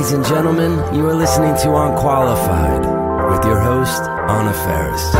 Ladies and gentlemen, you are listening to Unqualified with your host, Anna Faris.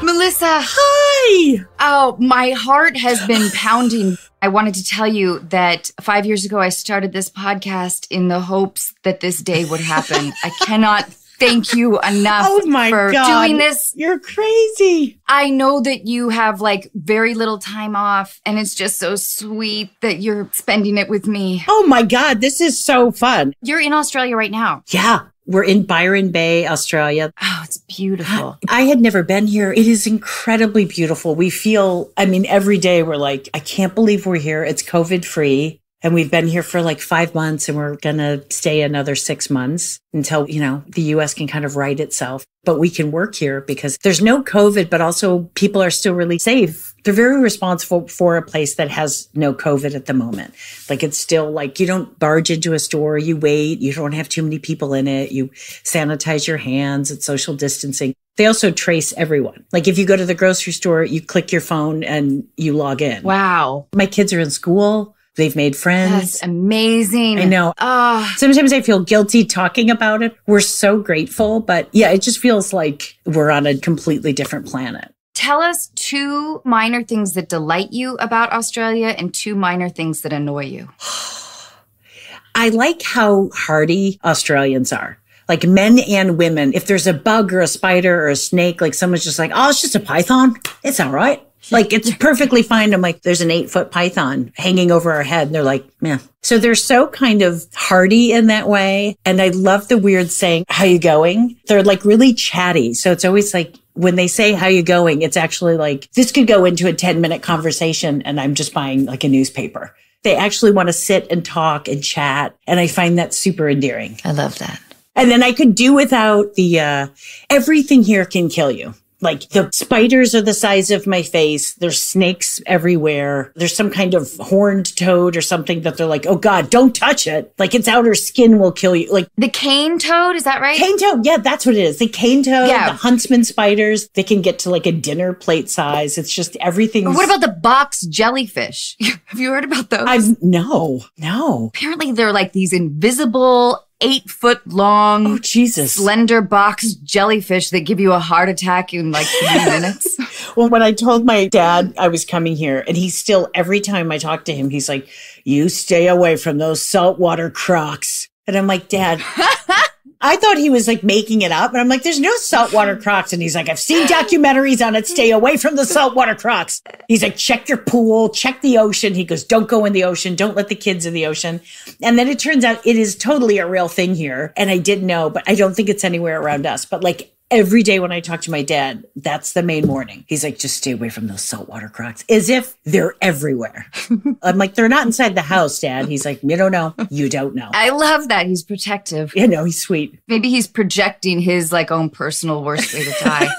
Melissa, Hi. oh, my heart has been pounding. I wanted to tell you that five years ago, I started this podcast in the hopes that this day would happen. I cannot thank you enough Oh my for God. doing this. You're crazy. I know that you have like very little time off, and it's just so sweet that you're spending it with me. Oh my God. This is so fun. You're in Australia right now. Yeah. We're in Byron Bay, Australia. Oh, it's beautiful. I had never been here. It is incredibly beautiful. We feel, I mean, every day we're like, I can't believe we're here. It's COVID free. And we've been here for like five months and we're going to stay another six months until, you know, the US can kind of right itself. But we can work here because there's no COVID, but also people are still really safe. They're very responsible for a place that has no COVID at the moment. Like it's still like you don't barge into a store, you wait, you don't have too many people in it, you sanitize your hands, it's social distancing. They also trace everyone. Like if you go to the grocery store, you click your phone and you log in. Wow. My kids are in school. They've made friends. That's amazing. I know. Ah. Sometimes I feel guilty talking about it. We're so grateful, but yeah, it just feels like we're on a completely different planet. Tell us two minor things that delight you about Australia and two minor things that annoy you. I like how hardy Australians are. Like men and women. If there's a bug or a spider or a snake, like someone's just like, oh, it's just a python. It's all right. Like it's perfectly fine. I'm like, there's an eight foot python hanging over our head. And they're like, yeah. So they're so kind of hardy in that way. And I love the weird saying, how you going? They're like really chatty. So it's always like, when they say how you going, it's actually like this could go into a 10 minute conversation and I'm just buying like a newspaper. They actually want to sit and talk and chat. And I find that super endearing. I love that. And then I could do without the, uh, everything here can kill you. Like the spiders are the size of my face. There's snakes everywhere. There's some kind of horned toad or something that they're like, oh God, don't touch it. Like its outer skin will kill you. Like The cane toad, is that right? cane toad. Yeah, that's what it is. The cane toad, Yeah. the huntsman spiders, they can get to like a dinner plate size. It's just everything. What about the box jellyfish? Have you heard about those? I've, no, no. Apparently, they're like these invisible, eight foot long, Oh, Jesus. slender box jellyfish that give you a heart attack in like three minutes. Well, when I told my dad I was coming here, and he still, every time I talk to him, he's like, You stay away from those saltwater crocs. And I'm like, Dad, I thought he was like making it up. And I'm like, There's no saltwater crocs. And he's like, I've seen documentaries on it. Stay away from the saltwater crocs. He's like, Check your pool, check the ocean. He goes, Don't go in the ocean. Don't let the kids in the ocean. And then it turns out it is totally a real thing here. And I didn't know, but I don't think it's anywhere around us. But like, Every day when I talk to my dad, that's the main warning. He's like, just stay away from those saltwater crocs, as if they're everywhere. I'm like, they're not inside the house, dad. He's like, you don't know. You don't know. I love that. He's protective. You know, he's sweet. Maybe he's projecting his like own personal worst way to die.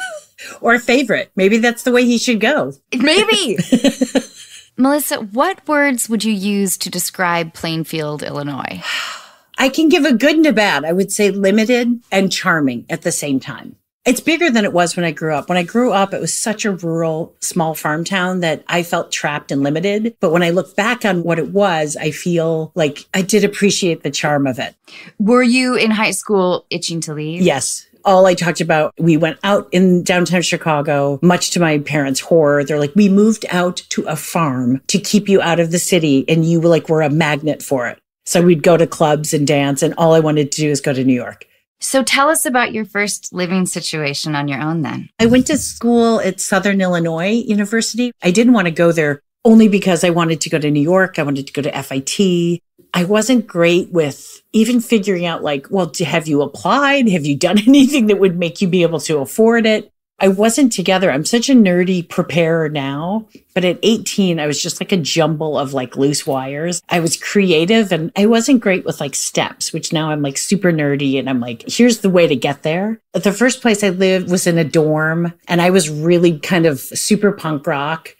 Or favorite. Maybe that's the way he should go. Maybe. Melissa, what words would you use to describe Plainfield, Illinois? I can give a good and a bad. I would say limited and charming at the same time. It's bigger than it was when I grew up. When I grew up, it was such a rural, small farm town that I felt trapped and limited. But when I look back on what it was, I feel like I did appreciate the charm of it. Were you in high school itching to leave? Yes. All I talked about, we went out in downtown Chicago, much to my parents' horror. They're like, we moved out to a farm to keep you out of the city, and you were like were a magnet for it. So we'd go to clubs and dance, and all I wanted to do is go to New York. So tell us about your first living situation on your own then. I went to school at Southern Illinois University. I didn't want to go there only because I wanted to go to New York. I wanted to go to FIT. I wasn't great with even figuring out like, well, have you applied? Have you done anything that would make you be able to afford it? I wasn't together. I'm such a nerdy preparer now, but at 18, I was just like a jumble of like loose wires. I was creative and I wasn't great with like steps, which now I'm like super nerdy and I'm like, here's the way to get there. The first place I lived was in a dorm and I was really kind of super punk rock.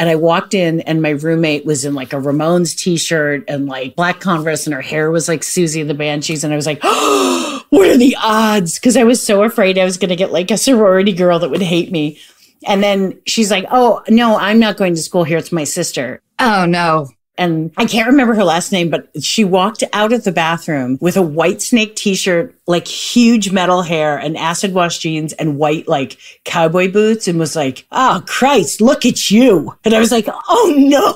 And I walked in and my roommate was in like a Ramones t-shirt and like black Converse and her hair was like Siouxsie the Banshees. And I was like, what are the odds? Cause I was so afraid I was going to get like a sorority girl that would hate me. And then she's like, Oh, no, I'm not going to school here. It's my sister. Oh no. And I can't remember her last name, but she walked out of the bathroom with a Whitesnake t-shirt, like huge metal hair and acid wash jeans and white like cowboy boots and was like, Oh Christ, look at you. And I was like, Oh no.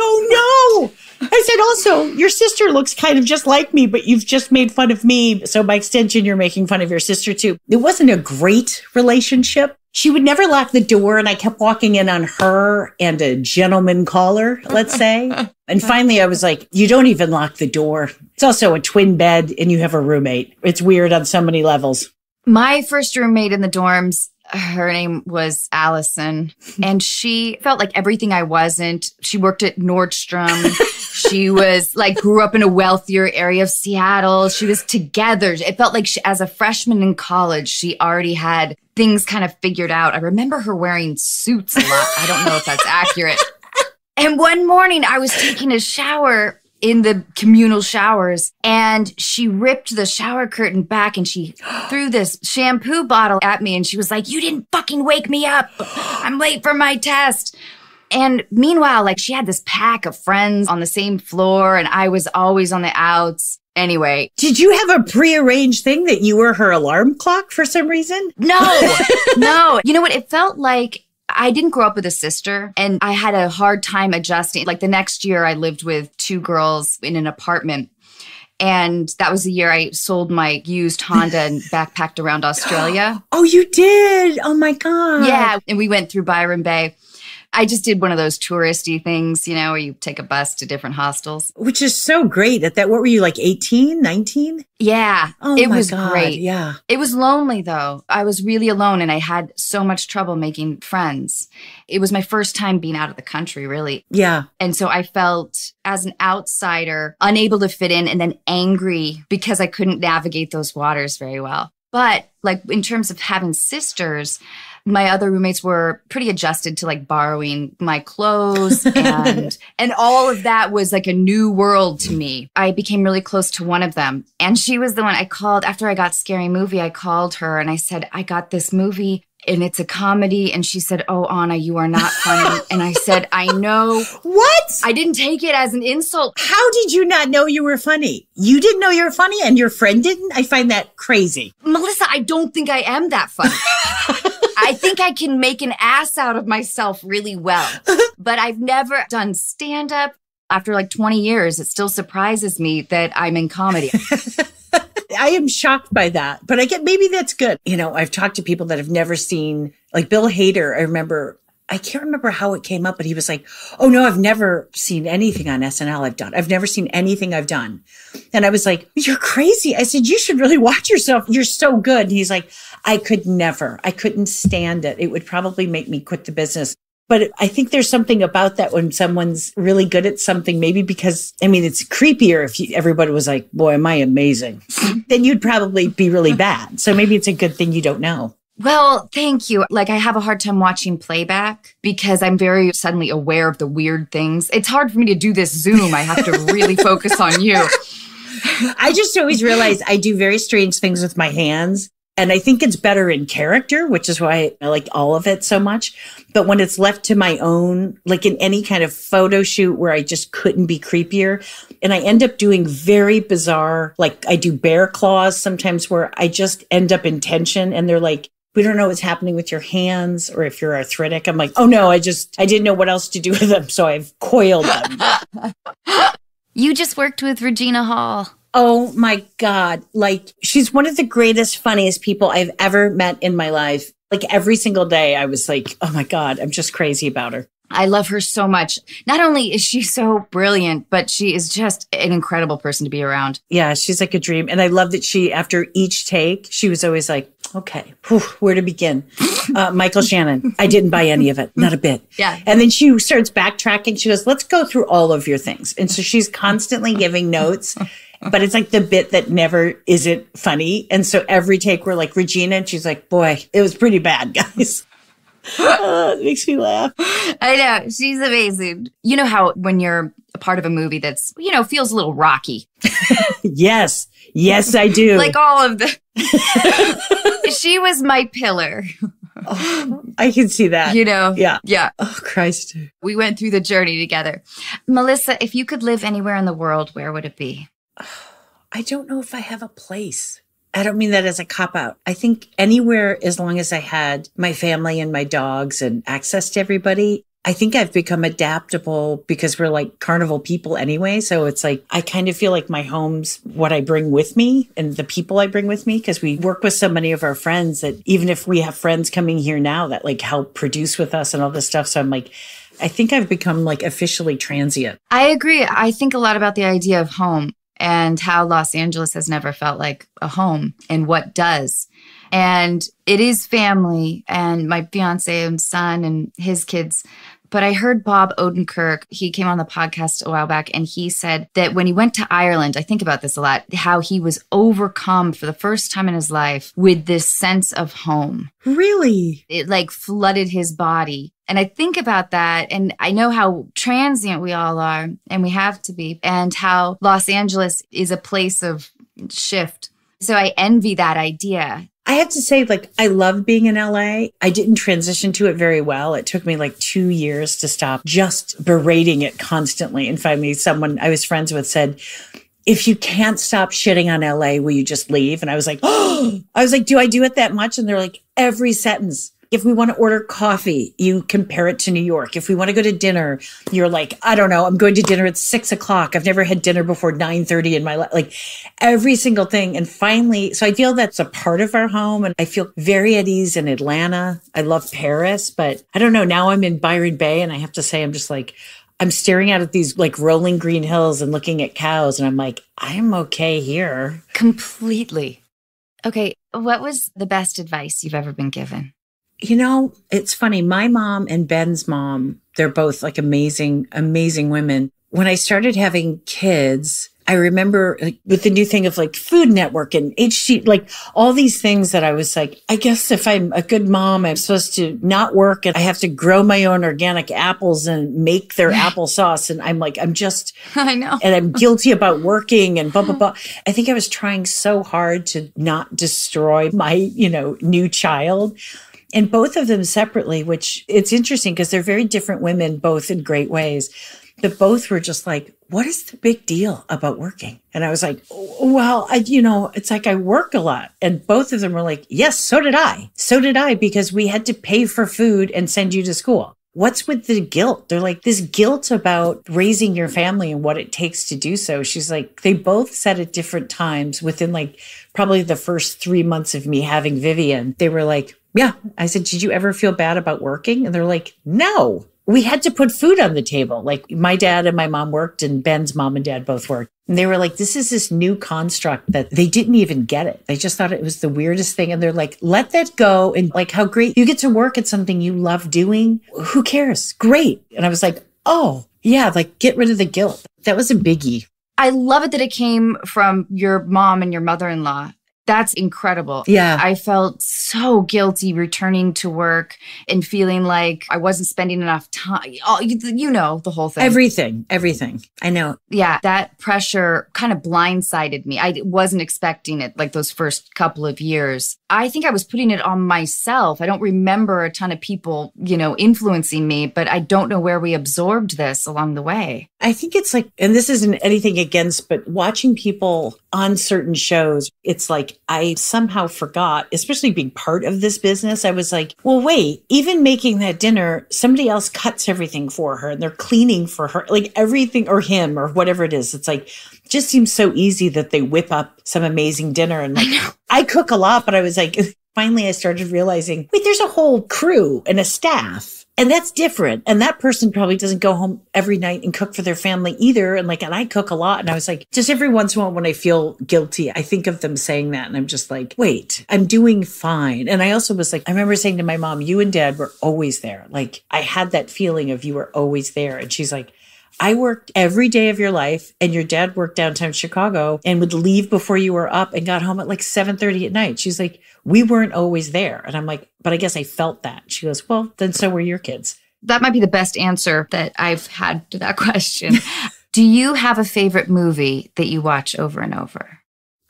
Oh no. I said, also, your sister looks kind of just like me, but you've just made fun of me. So by extension, you're making fun of your sister too. It wasn't a great relationship. She would never lock the door and I kept walking in on her and a gentleman caller, let's say. and finally I was like, you don't even lock the door. It's also a twin bed and you have a roommate. It's weird on so many levels. My first roommate in the dorms, her name was Allison, and she felt like everything I wasn't. She worked at Nordstrom. she was like grew up in a wealthier area of Seattle. She was together. It felt like she, as a freshman in college, she already had things kind of figured out. I remember her wearing suits a lot. I don't know if that's accurate. And one morning I was taking a shower in the communal showers and she ripped the shower curtain back and she threw this shampoo bottle at me and she was like, You didn't fucking wake me up. I'm late for my test. And meanwhile, like she had this pack of friends on the same floor and I was always on the outs. Anyway, Did you have a prearranged thing that you were her alarm clock for some reason? no, no. You know what? It felt like I didn't grow up with a sister and I had a hard time adjusting. Like the next year, I lived with two girls in an apartment. And that was the year I sold my used Honda and backpacked around Australia. Oh, you did. Oh my God. Yeah. And we went through Byron Bay. I just did one of those touristy things, you know, where you take a bus to different hostels. Which is so great at that. What were you like 18, 19? Yeah. Oh, it my was God. great. Yeah. It was lonely though. I was really alone and I had so much trouble making friends. It was my first time being out of the country, really. Yeah. And so I felt as an outsider, unable to fit in and then angry because I couldn't navigate those waters very well. But like in terms of having sisters, my other roommates were pretty adjusted to like borrowing my clothes and and all of that was like a new world to me. I became really close to one of them and she was the one I called after I got scary movie I called her and I said I got this movie and it's a comedy and she said oh Anna you are not funny and I said I know What? I didn't take it as an insult How did you not know you were funny? You didn't know you were funny and your friend didn't? I find that crazy. Melissa, I don't think I am that funny. I think I can make an ass out of myself really well, but I've never done stand up. After like 20 years, it still surprises me that I'm in comedy. I am shocked by that, but I get maybe that's good. You know, I've talked to people that have never seen, like Bill Hader. I remember, I can't remember how it came up, but he was like, Oh no, I've never seen anything on SNL I've done. I've never seen anything I've done. And I was like, You're crazy. I said, You should really watch yourself. You're so good. And he's like, I could never, I couldn't stand it. It would probably make me quit the business. But I think there's something about that when someone's really good at something, maybe because, I mean, it's creepier if you, everybody was like, boy, am I amazing. then you'd probably be really bad. So maybe it's a good thing you don't know. Well, thank you. Like, I have a hard time watching playback because I'm very suddenly aware of the weird things. It's hard for me to do this Zoom. I have to really focus on you. I just always realize I do very strange things with my hands. And I think it's better in character, which is why I like all of it so much. But when it's left to my own, like in any kind of photo shoot where I just couldn't be creepier, and I end up doing very bizarre, like I do bear claws sometimes where I just end up in tension and they're like, we don't know what's happening with your hands or if you're arthritic. I'm like, oh no, I just, I didn't know what else to do with them. So I've coiled them. You just worked with Regina Hall. Oh my God. Like, she's one of the greatest, funniest people I've ever met in my life. Like, every single day, I was like, oh my God, I'm just crazy about her. I love her so much. Not only is she so brilliant, but she is just an incredible person to be around. Yeah, she's like a dream. And I love that she, after each take, she was always like, okay, whew, where to begin? Uh, Michael Shannon, I didn't buy any of it, not a bit. Yeah. And then she starts backtracking. She goes, let's go through all of your things. And so she's constantly giving notes. But it's like the bit that never isn't funny. And so every take we're like, Regina, and she's like, boy, it was pretty bad, guys. Oh, it makes me laugh. I know. She's amazing. You know how when you're a part of a movie that's, you know, feels a little rocky. Yes. Yes, I do. Like all of the. she was my pillar. Oh, I can see that. You know? Yeah. Yeah. Oh, Christ. We went through the journey together. Melissa, if you could live anywhere in the world, where would it be? I don't know if I have a place. I don't mean that as a cop out. I think anywhere, as long as I had my family and my dogs and access to everybody, I think I've become adaptable because we're like carnival people anyway. So it's like, I kind of feel like my home's what I bring with me and the people I bring with me because we work with so many of our friends that even if we have friends coming here now that like help produce with us and all this stuff. So I'm like, I think I've become like officially transient. I agree. I think a lot about the idea of home and how Los Angeles has never felt like a home and what does. And it is family and my fiance and son and his kids. But I heard Bob Odenkirk, he came on the podcast a while back, and he said that when he went to Ireland, I think about this a lot, how he was overcome for the first time in his life with this sense of home. Really? It like flooded his body. And I think about that, and I know how transient we all are, and we have to be, and how Los Angeles is a place of shift. So I envy that idea. I have to say, like, I love being in LA. I didn't transition to it very well. It took me like two years to stop just berating it constantly. And finally, someone I was friends with said, if you can't stop shitting on LA, will you just leave? And I was like, oh, I was like, do I do it that much? And they're like, every sentence. If we want to order coffee, you compare it to New York. If we want to go to dinner, you're like, I don't know, I'm going to dinner at six o'clock. I've never had dinner before 9:30 in my life. Like every single thing. And finally, so I feel that's a part of our home. And I feel very at ease in Atlanta. I love Paris, but I don't know. Now I'm in Byron Bay and I have to say, I'm just like, I'm staring out at these like rolling green hills and looking at cows. And I'm like, I'm okay here. Completely. Okay. What was the best advice you've ever been given? You know, it's funny. My mom and Ben's mom, they're both like amazing, amazing women. When I started having kids, I remember like, with the new thing of like Food Network and HG, like all these things that I was like, I guess if I'm a good mom, I'm supposed to not work and I have to grow my own organic apples and make their applesauce. And I'm like, I'm just, I know. and I'm guilty about working and blah, blah, blah. I think I was trying so hard to not destroy my, you know, new child and both of them separately, which it's interesting because they're very different women, both in great ways. But both were just like, what is the big deal about working? And I was like, well, I, you know, it's like I work a lot. And both of them were like, yes, so did I. So did I, because we had to pay for food and send you to school. What's with the guilt? They're like, this guilt about raising your family and what it takes to do so. She's like, they both said at different times within like probably the first three months of me having Vivian, they were like, yeah. I said, Did you ever feel bad about working? And they're like, No. We had to put food on the table. Like my dad and my mom worked, and Ben's mom and dad both worked. And they were like, This is this new construct that they didn't even get it. They just thought it was the weirdest thing. And they're like, Let that go. And like, how great you get to work at something you love doing. Who cares? Great. And I was like, Oh, yeah, like get rid of the guilt. That was a biggie. I love it that it came from your mom and your mother in law. That's incredible. Yeah. I felt so guilty returning to work and feeling like I wasn't spending enough time. Oh, you, you know, the whole thing. Everything, everything. I know. yeah, that pressure kind of blindsided me. I wasn't expecting it like those first couple of years. I think I was putting it on myself. I don't remember a ton of people, you know, influencing me, but I don't know where we absorbed this along the way. I think it's like, and this isn't anything against, but watching people on certain shows, it's like I somehow forgot, especially being part of this business. I was like, well, wait, even making that dinner, somebody else cuts everything for her and they're cleaning for her, like everything, or him, or whatever it is. It's like, it just seems so easy that they whip up some amazing dinner. And like, I cook a lot, but I was like, finally, I started realizing, wait, there's a whole crew and a staff. And that's different. And that person probably doesn't go home every night and cook for their family either. And like, and I cook a lot. And I was like, just every once in a while when I feel guilty, I think of them saying that. And I'm just like, wait, I'm doing fine. And I also was like, I remember saying to my mom, you and dad were always there. Like I had that feeling of you were always there. And she's like, I worked every day of your life and your dad worked downtown Chicago and would leave before you were up and got home at like 7:30 at night. She's like, "We weren't always there." And I'm like, "But I guess I felt that." She goes, "Well, then so were your kids." That might be the best answer that I've had to that question. Do you have a favorite movie that you watch over and over?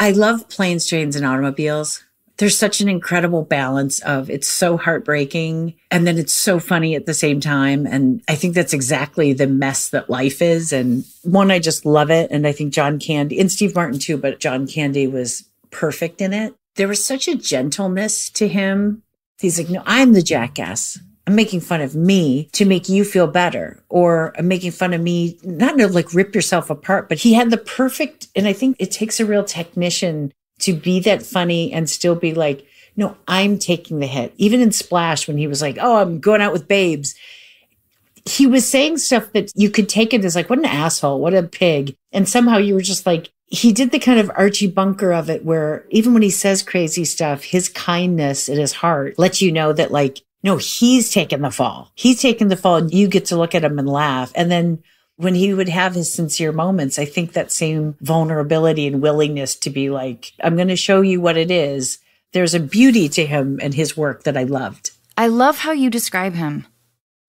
I love planes, trains and automobiles. There's such an incredible balance of it's so heartbreaking and then it's so funny at the same time. And I think that's exactly the mess that life is. And one, I just love it. And I think John Candy and Steve Martin too, but John Candy was perfect in it. There was such a gentleness to him. He's like, no, I'm the jackass. I'm making fun of me to make you feel better, or I'm making fun of me, not to like rip yourself apart, but he had the perfect, and I think it takes a real technician to be that funny and still be like, no, I'm taking the hit. Even in Splash, when he was like, oh, I'm going out with babes, he was saying stuff that you could take it as like, what an asshole, what a pig. And somehow you were just like, he did the kind of Archie Bunker of it where even when he says crazy stuff, his kindness in his heart lets you know that like, no, he's taking the fall. He's taking the fall and you get to look at him and laugh. And then when he would have his sincere moments, I think that same vulnerability and willingness to be like, I'm going to show you what it is. There's a beauty to him and his work that I loved. I love how you describe him.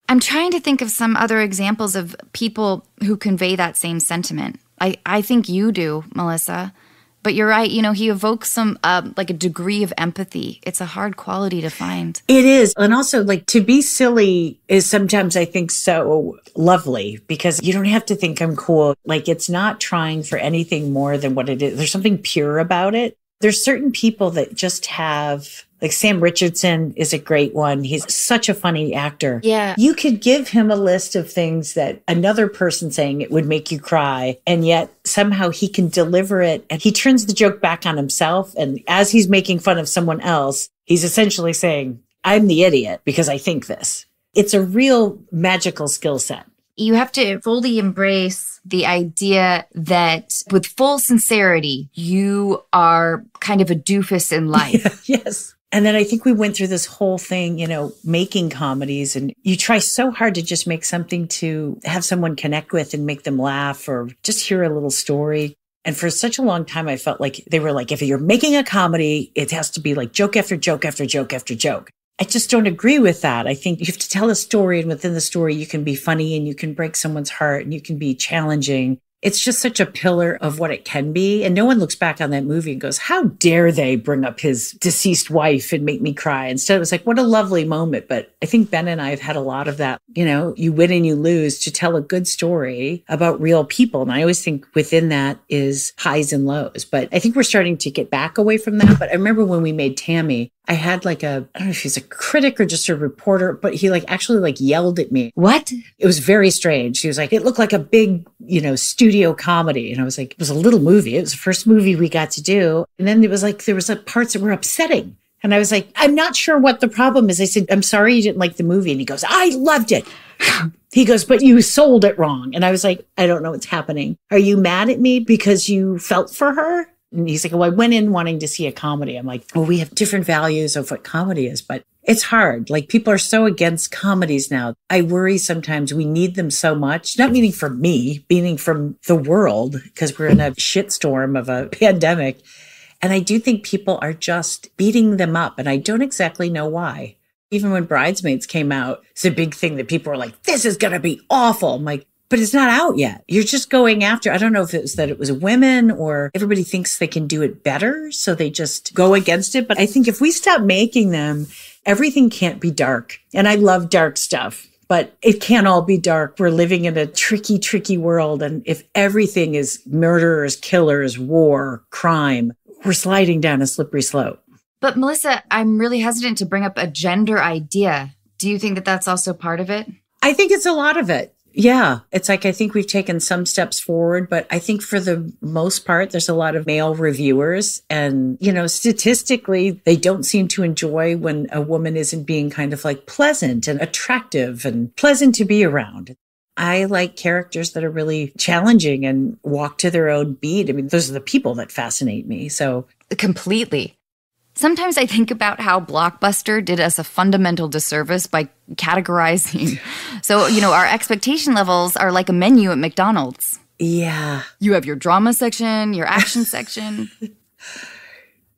I'm trying to think of some other examples of people who convey that same sentiment. I, I think you do, Melissa. But you're right. You know, he evokes some uh, like a degree of empathy. It's a hard quality to find. It is. And also, like, to be silly is sometimes, I think, so lovely because you don't have to think I'm cool. Like, it's not trying for anything more than what it is. There's something pure about it. There's certain people that just have like Sam Richardson is a great one. He's such a funny actor. Yeah. You could give him a list of things that another person saying it would make you cry. And yet somehow he can deliver it and he turns the joke back on himself. And as he's making fun of someone else, he's essentially saying, I'm the idiot because I think this. It's a real magical skill set. You have to fully embrace the idea that with full sincerity, you are kind of a doofus in life. yes. And then I think we went through this whole thing, you know, making comedies and you try so hard to just make something to have someone connect with and make them laugh or just hear a little story. And for such a long time, I felt like they were like, if you're making a comedy, it has to be like joke after joke after joke after joke. I just don't agree with that. I think you have to tell a story and within the story, you can be funny and you can break someone's heart and you can be challenging it's just such a pillar of what it can be. And no one looks back on that movie and goes, how dare they bring up his deceased wife and make me cry? Instead, it was like, what a lovely moment. But I think Ben and I have had a lot of that. You know, you win and you lose to tell a good story about real people. And I always think within that is highs and lows. But I think we're starting to get back away from that. But I remember when we made Tammy, I had like a, I don't know if he's a critic or just a reporter, but he like actually like yelled at me. What? It was very strange. He was like, it looked like a big, you know, studio comedy. And I was like, it was a little movie. It was the first movie we got to do. And then it was like, there was like parts that were upsetting. And I was like, I'm not sure what the problem is. I said, I'm sorry you didn't like the movie. And he goes, I loved it. he goes, but you sold it wrong. And I was like, I don't know what's happening. Are you mad at me because you felt for her? And he's like, well, I went in wanting to see a comedy. I'm like, well, we have different values of what comedy is, but it's hard. Like people are so against comedies now. I worry sometimes we need them so much, not meaning for me, meaning from the world, because we're in a shitstorm of a pandemic. And I do think people are just beating them up. And I don't exactly know why. Even when Bridesmaids came out, it's a big thing that people were like, this is going to be awful. I'm like, but it's not out yet. You're just going after, I don't know if it was that it was women or everybody thinks they can do it better. So they just go against it. But I think if we stop making them, everything can't be dark. And I love dark stuff, but it can't all be dark. We're living in a tricky, tricky world. And if everything is murderers, killers, war, crime, we're sliding down a slippery slope. But Melissa, I'm really hesitant to bring up a gender idea. Do you think that that's also part of it? I think it's a lot of it. Yeah. It's like I think we've taken some steps forward, but I think for the most part, there's a lot of male reviewers. And, you know, statistically, they don't seem to enjoy when a woman isn't being kind of like pleasant and attractive and pleasant to be around. I like characters that are really challenging and walk to their own beat. I mean, those are the people that fascinate me. So completely. Sometimes I think about how Blockbuster did us a fundamental disservice by categorizing. so, you know, our expectation levels are like a menu at McDonald's. Yeah. You have your drama section, your action section.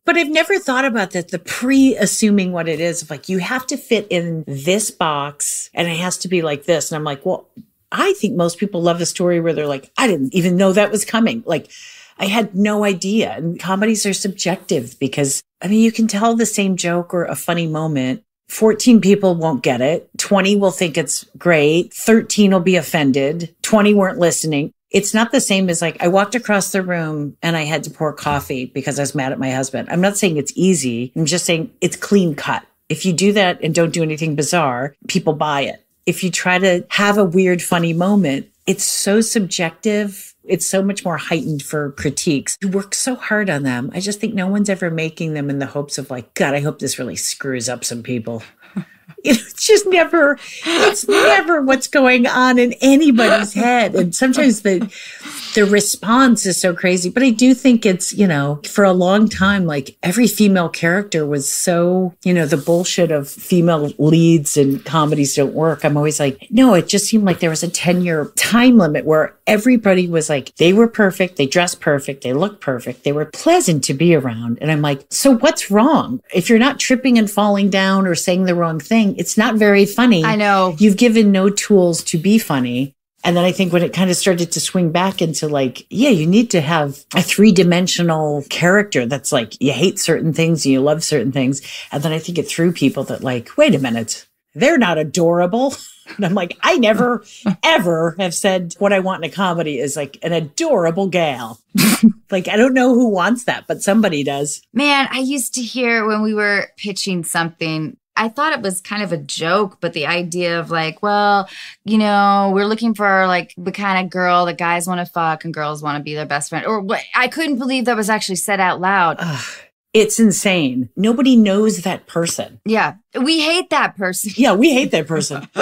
But I've never thought about that, the pre assuming what it is of like, you have to fit in this box and it has to be like this. And I'm like, well, I think most people love a story where they're like, I didn't even know that was coming. Like, I had no idea. And comedies are subjective because I mean, you can tell the same joke or a funny moment. 14 people won't get it. 20 will think it's great. 13 will be offended. 20 weren't listening. It's not the same as like I walked across the room and I had to pour coffee because I was mad at my husband. I'm not saying it's easy. I'm just saying it's clean cut. If you do that and don't do anything bizarre, people buy it. If you try to have a weird, funny moment, it's so subjective. It's so much more heightened for critiques. You work so hard on them. I just think no one's ever making them in the hopes of like, God, I hope this really screws up some people. it's just never it's never what's going on in anybody's head and sometimes the the response is so crazy but i do think it's you know for a long time like every female character was so you know the bullshit of female leads and comedies don't work i'm always like no it just seemed like there was a 10 year time limit where everybody was like they were perfect they dressed perfect they looked perfect they were pleasant to be around and i'm like so what's wrong if you're not tripping and falling down or saying the wrong thing it's not very funny. I know. You've given no tools to be funny. And then I think when it kind of started to swing back into like, yeah, you need to have a three dimensional character that's like, you hate certain things and you love certain things. And then I think it threw people that like, wait a minute, they're not adorable. And I'm like, I never, ever have said what I want in a comedy is like an adorable gal. like, I don't know who wants that, but somebody does. Man, I used to hear when we were pitching something I thought it was kind of a joke, but the idea of like, well, you know, we're looking for like the kind of girl that guys want to fuck and girls want to be their best friend. Or what? I couldn't believe that was actually said out loud. Ugh, it's insane. Nobody knows that person. Yeah. We hate that person. Yeah, we hate that person.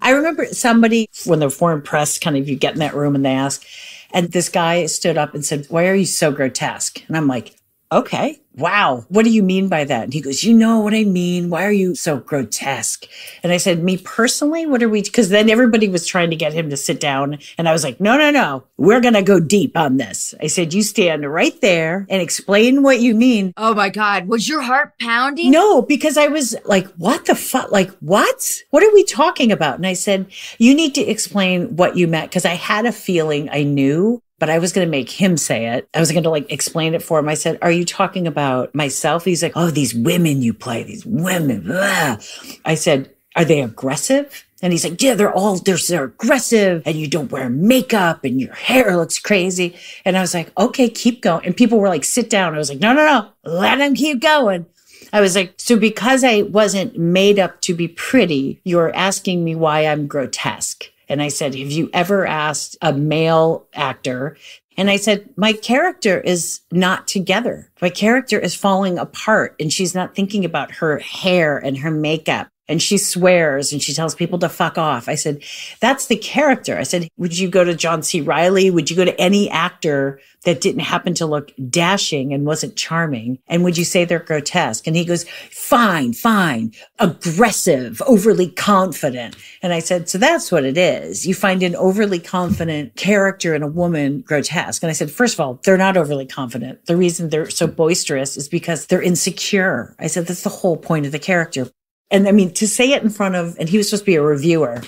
I remember somebody when the foreign press kind of you get in that room and they ask, and this guy stood up and said, Why are you so grotesque? And I'm like, Okay. Wow. What do you mean by that? And he goes, You know what I mean? Why are you so grotesque? And I said, Me personally, what are we? Because then everybody was trying to get him to sit down. And I was like, No, no, no. We're going to go deep on this. I said, You stand right there and explain what you mean. Oh my God. Was your heart pounding? No, because I was like, What the fuck? Like, what? What are we talking about? And I said, You need to explain what you meant. Because I had a feeling I knew but I was going to make him say it. I was going to like explain it for him. I said, Are you talking about myself? He's like, Oh, these women you play, these women. Blah. I said, Are they aggressive? And he's like, Yeah, they're all, they're, they're aggressive and you don't wear makeup and your hair looks crazy. And I was like, Okay, keep going. And people were like, Sit down. I was like, No, no, no, let him keep going. I was like, so because I wasn't made up to be pretty, you're asking me why I'm grotesque. And I said, Have you ever asked a male actor? And I said, My character is not together. My character is falling apart and she's not thinking about her hair and her makeup. And she swears and she tells people to fuck off. I said, That's the character. I said, Would you go to John C. Reilly? Would you go to any actor that didn't happen to look dashing and wasn't charming? And would you say they're grotesque? And he goes, fine, fine, aggressive, overly confident. And I said, so that's what it is. You find an overly confident character in a woman grotesque. And I said, first of all, they're not overly confident. The reason they're so boisterous is because they're insecure. I said, that's the whole point of the character. And I mean, to say it in front of, and he was supposed to be a reviewer.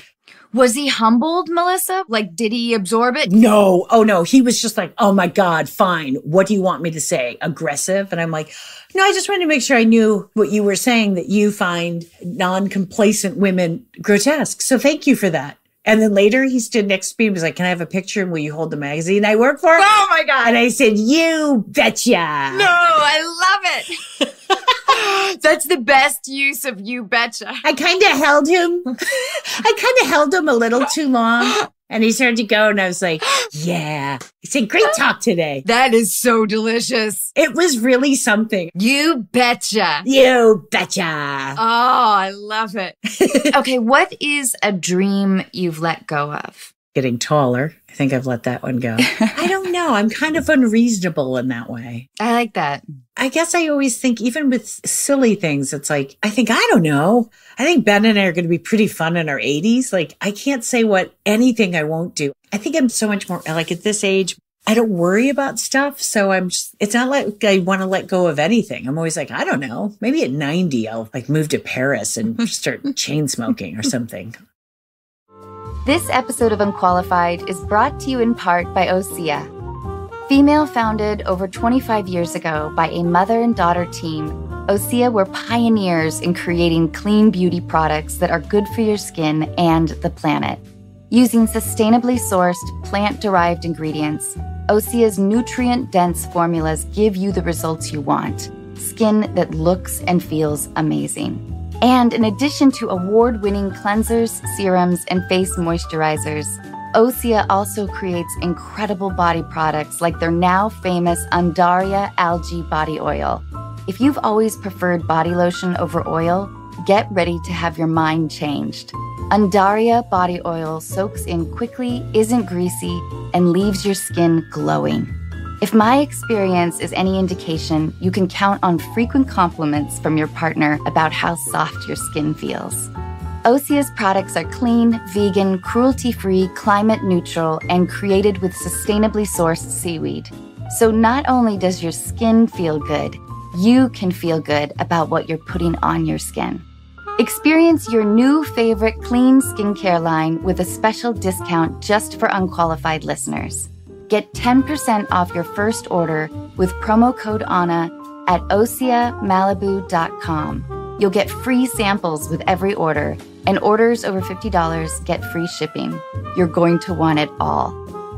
Was he humbled, Melissa? Like, did he absorb it? No. Oh, no. He was just like, oh my God, fine. What do you want me to say? Aggressive? And I'm like, no, I just wanted to make sure I knew what you were saying that you find non complacent women grotesque. So thank you for that. And then later he stood next to me and was like, Can I have a picture and will you hold the magazine I work for? Oh my God. And I said, You betcha. No, I love it. That's the best use of you betcha. I kind of held him. I kind of held him a little too long. And he started to go, and I was like, Yeah. He said, Great talk today. That is so delicious. It was really something. You betcha. You betcha. Oh, I love it. okay, what is a dream you've let go of? Getting taller. I think I've let that one go. I don't know. I'm kind of unreasonable in that way. I like that. I guess I always think, even with silly things, it's like, I think, I don't know. I think Ben and I are going to be pretty fun in our 80s. Like, I can't say what anything I won't do. I think I'm so much more like at this age, I don't worry about stuff. So I'm just, it's not like I want to let go of anything. I'm always like, I don't know. Maybe at 90, I'll like move to Paris and start chain smoking or something. This episode of Unqualified is brought to you in part by Osea. Female founded over 25 years ago by a mother and daughter team, Osea were pioneers in creating clean beauty products that are good for your skin and the planet. Using sustainably sourced plant derived ingredients, Osea's nutrient dense formulas give you the results you want skin that looks and feels amazing. And in addition to award winning cleansers, serums, and face moisturizers, Osea also creates incredible body products like their now famous Undaria Algae Body Oil. If you've always preferred body lotion over oil, get ready to have your mind changed. Undaria Body Oil soaks in quickly, isn't greasy, and leaves your skin glowing. If my experience is any indication, you can count on frequent compliments from your partner about how soft your skin feels. Osea's products are clean, vegan, cruelty free, climate neutral, and created with sustainably sourced seaweed. So not only does your skin feel good, you can feel good about what you're putting on your skin. Experience your new favorite clean skincare line with a special discount just for unqualified listeners. Get 10% off your first order with promo code ANNA at OseaMalibu.com. You'll get free samples with every order, and orders over $50 get free shipping. You're going to want it all.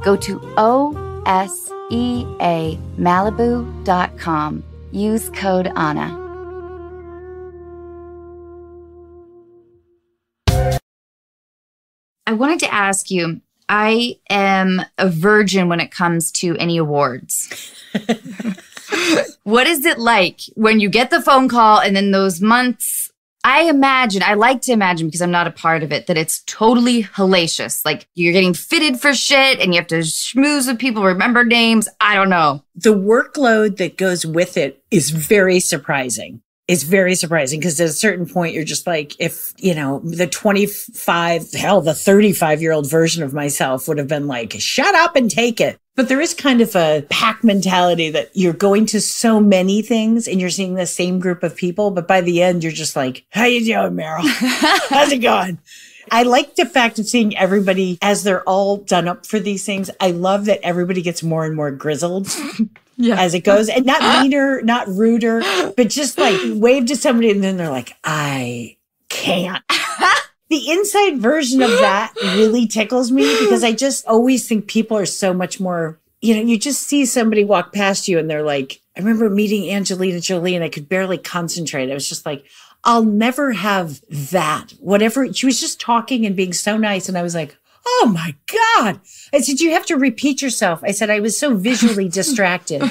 Go to OSEAMalibu.com. Use code ANNA. I wanted to ask you I am a virgin when it comes to any awards. what is it like when you get the phone call and then those months? I imagine, I like to imagine because I'm not a part of it, that it's totally hellacious. Like you're getting fitted for shit and you have to schmooze with people, remember names. I don't know. The workload that goes with it is very surprising is very surprising because at a certain point you're just like if you know the 25 hell the 35 year old version of myself would have been like shut up and take it. But there is kind of a pack mentality that you're going to so many things and you're seeing the same group of people but by the end you're just like how you doing meryl? How's it going? I like the fact of seeing everybody as they're all done up for these things. I love that everybody gets more and more grizzled yeah. as it goes and not meaner, not ruder, but just like wave to somebody and then they're like, I can't. the inside version of that really tickles me because I just always think people are so much more, you know, you just see somebody walk past you and they're like, I remember meeting Angelina Jolie and I could barely concentrate. I was just like, I'll never have that. Whatever. She was just talking and being so nice. And I was like, Oh my God. I said, you have to repeat yourself. I said, I was so visually distracted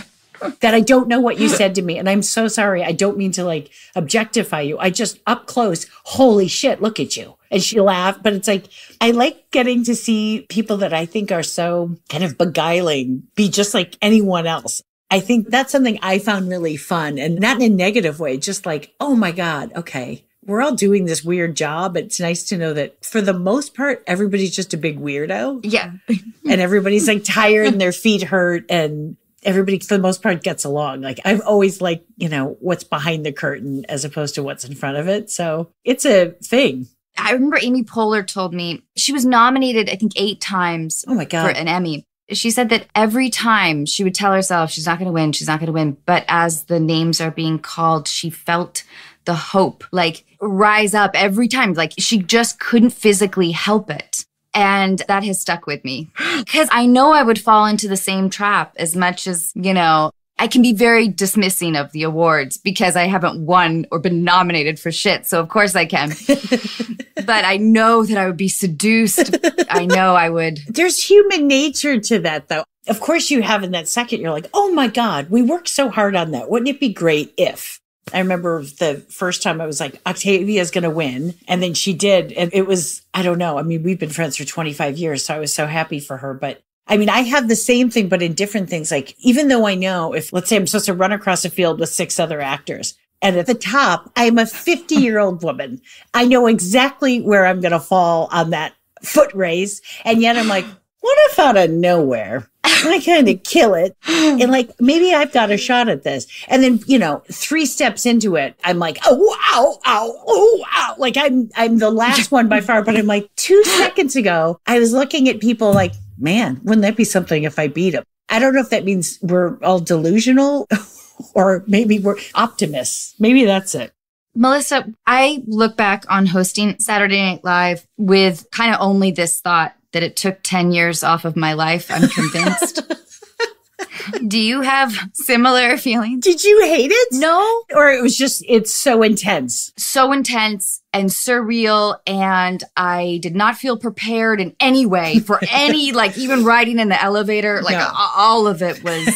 that I don't know what you said to me. And I'm so sorry. I don't mean to like objectify you. I just up close, holy shit, look at you. And she laughed. But it's like, I like getting to see people that I think are so kind of beguiling be just like anyone else. I think that's something I found really fun and not in a negative way, just like, oh my God, okay we're all doing this weird job. It's nice to know that for the most part, everybody's just a big weirdo. Yeah. and everybody's like tired and their feet hurt and everybody for the most part gets along. Like I've always liked, you know, what's behind the curtain as opposed to what's in front of it. So it's a thing. I remember Amy Poehler told me she was nominated, I think, eight times oh my God. for an Emmy. She said that every time she would tell herself she's not going to win, she's not going to win. But as the names are being called, she felt the hope like rise up every time. Like she just couldn't physically help it. And that has stuck with me because I know I would fall into the same trap as much as, you know, I can be very dismissing of the awards because I haven't won or been nominated for shit. So of course I can. but I know that I would be seduced. I know I would. There's human nature to that though. Of course you have in that second, you're like, oh my God, we worked so hard on that. Wouldn't it be great if? I remember the first time I was like, Octavia's going to win. And then she did. And it was, I don't know. I mean, we've been friends for 25 years. So I was so happy for her. But I mean, I have the same thing, but in different things. Like, even though I know if, let's say I'm supposed to run across a field with six other actors, and at the top, I'm a 50 year old woman. I know exactly where I'm going to fall on that foot race. And yet I'm like, what if out of nowhere I kind of kill it. And like, maybe I've got a shot at this. And then, you know, three steps into it, I'm like, oh, wow, ow, oh, ow. Like I'm, I'm the last one by far, but I'm like two seconds ago, I was looking at people like, man, wouldn't that be something if I beat him? I don't know if that means we're all delusional or maybe we're optimists. Maybe that's it. Melissa, I look back on hosting Saturday Night Live with kind of only this thought that it took 10 years off of my life. I'm convinced. Do you have similar feelings? Did you hate it? No. Or it was just, it's so intense. So intense and surreal. And I did not feel prepared in any way for any, like even riding in the elevator, like No. all of it was,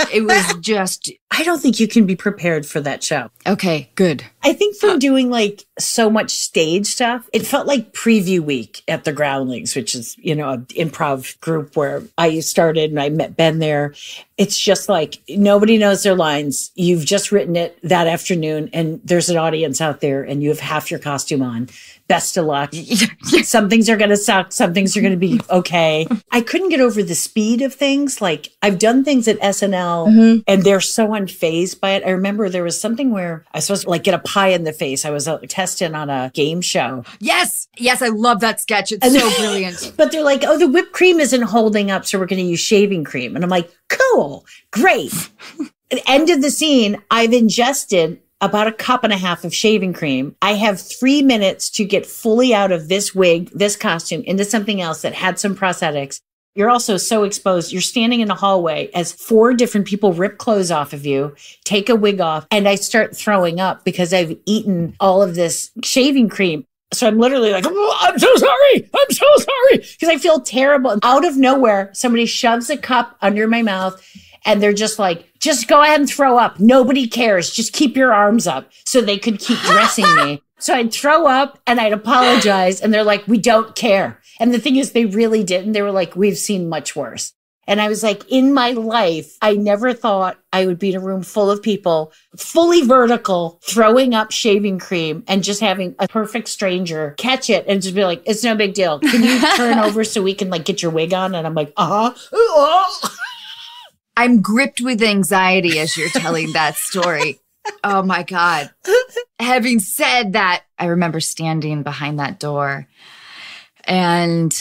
it was just, I don't think you can be prepared for that show. okay, good. I think from uh, doing like so much stage stuff, it felt like preview week at the Groundlings, which is, you know, an improv group where I started and I met Ben there. It's just like nobody knows their lines. You've just written it that afternoon and there's an audience out there and you have half your costume on. Best of luck. Some things are going to suck. Some things are going to be okay. I couldn't get over the speed of things. Like I've done things at SNL and they're so unfazed by it. I remember there was something where I was supposed to like get a pie in the face. I was uh, testing on a game show, Yes. Yes. I love that sketch. It's And- so brilliant. but they're like, oh, the whipped cream isn't holding up. So we're going to use shaving cream. And I'm like, cool, great. At the end of the scene, I've ingested about a cup and a half of shaving cream. I have three minutes to get fully out of this wig, this costume into something else that had some prosthetics. You're also so exposed. You're standing in a hallway as four different people rip clothes off of you, take a wig off, and I start throwing up because I've eaten all of this shaving cream. So I'm literally like, "Oh, I'm so sorry. I'm so sorry. Because I feel terrible. Out of nowhere, somebody shoves a cup under my mouth and they're just like, just go ahead and throw up. Nobody cares. Just keep your arms up. So they could keep dressing me. So I'd throw up and I'd apologize. And they're like, we don't care. And the thing is, they really didn't. They were like, we've seen much worse. And I was like, in my life, I never thought I would be in a room full of people, fully vertical, throwing up shaving cream and just having a perfect stranger catch it and just be like, it's no big deal. Can you turn over so we can like get your wig on? And I'm like, uh huh. I'm gripped with anxiety as you're telling that story. Oh my God. Having said that, I remember standing behind that door and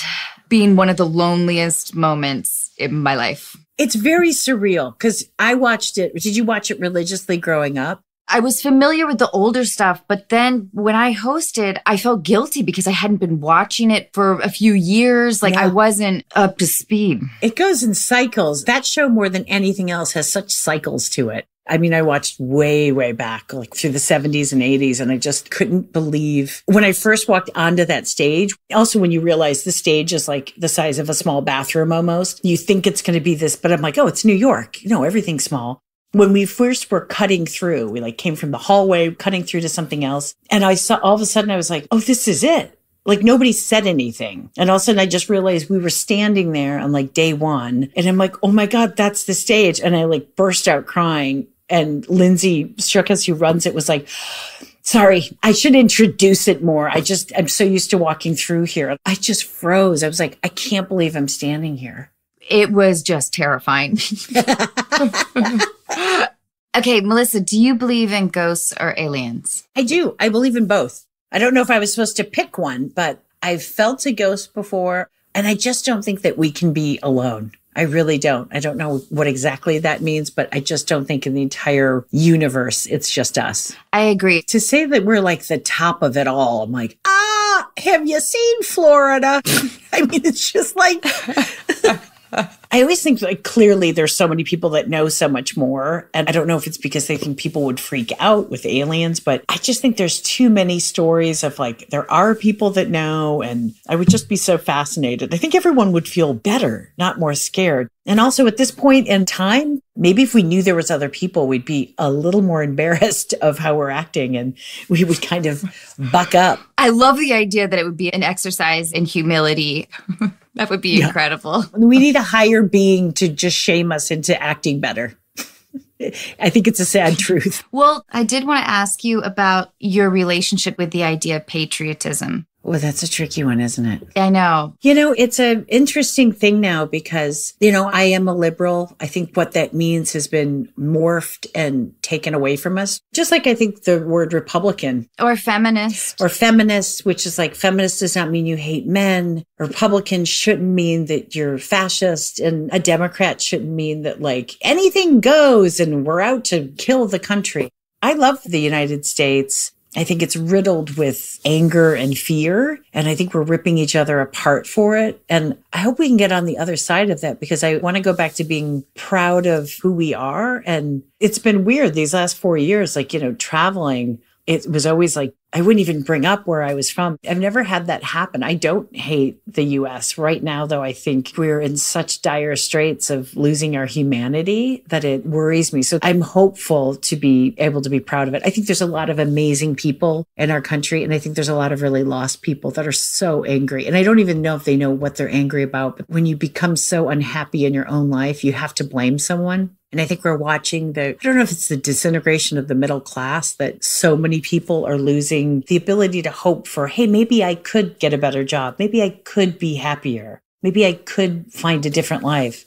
being one of the loneliest moments in my life. It's very surreal because I watched it. Did you watch it religiously growing up? I was familiar with the older stuff, but then when I hosted, I felt guilty because I hadn't been watching it for a few years. Like I wasn't up to speed. It goes in cycles. That show, more than anything else, has such cycles to it. I mean, I watched way, way back, like through the 70s and 80s, and I just couldn't believe when I first walked onto that stage. Also, when you realize the stage is like the size of a small bathroom almost, you think it's going to be this, but I'm like, oh, it's New York. You know, everything's small. When we first were cutting through, we like came from the hallway, cutting through to something else. And I saw all of a sudden, I was like, oh, this is it. Like nobody said anything. And all of a sudden I just realized we were standing there on like day one. And I'm like, oh my God, that's the stage. And I like burst out crying. And Lindsay Shookus, who runs it, was like, sorry, I should introduce it more. I just, I'm so used to walking through here. I just froze. I was like, I can't believe I'm standing here. It was just terrifying. okay, Melissa, do you believe in ghosts or aliens? I do. I believe in both. I don't know if I was supposed to pick one, but I've felt a ghost before. And I just don't think that we can be alone. I really don't. I don't know what exactly that means, but I just don't think in the entire universe, it's just us. I agree. To say that we're like the top of it all, I'm like, ah, have you seen Florida? I mean, it's just like, I always think like clearly there's so many people that know so much more. And I don't know if it's because they think people would freak out with aliens, but I just think there's too many stories of like, there are people that know. And I would just be so fascinated. I think everyone would feel better, not more scared. And also at this point in time, maybe if we knew there was other people, we'd be a little more embarrassed of how we're acting and we would kind of buck up. I love the idea that it would be an exercise in humility. that would be Yeah. incredible. We need a higher being to just shame us into acting better. I think it's a sad truth. Well, I did want to ask you about your relationship with the idea of patriotism. Well, that's a tricky one, isn't it? I know. You know, it's an interesting thing now because, you know, I am a liberal. I think what that means has been morphed and taken away from us. Just like I think the word Republican Or feminist. or feminist, which is like feminist does not mean you hate men. Republican shouldn't mean that you're fascist and a Democrat shouldn't mean that like anything goes and we're out to kill the country. I love the United States. I think it's riddled with anger and fear. And I think we're ripping each other apart for it. And I hope we can get on the other side of that because I want to go back to being proud of who we are. And it's been weird these last four years, like, you know, traveling. It was always like, I wouldn't even bring up where I was from. I've never had that happen. I don't hate the US right now, though. I think we're in such dire straits of losing our humanity that it worries me. So I'm hopeful to be able to be proud of it. I think there's a lot of amazing people in our country. And I think there's a lot of really lost people that are so angry. And I don't even know if they know what they're angry about. But when you become so unhappy in your own life, you have to blame someone. And I think we're watching the, I don't know if it's the disintegration of the middle class that so many people are losing the ability to hope for, hey, maybe I could get a better job. Maybe I could be happier. Maybe I could find a different life.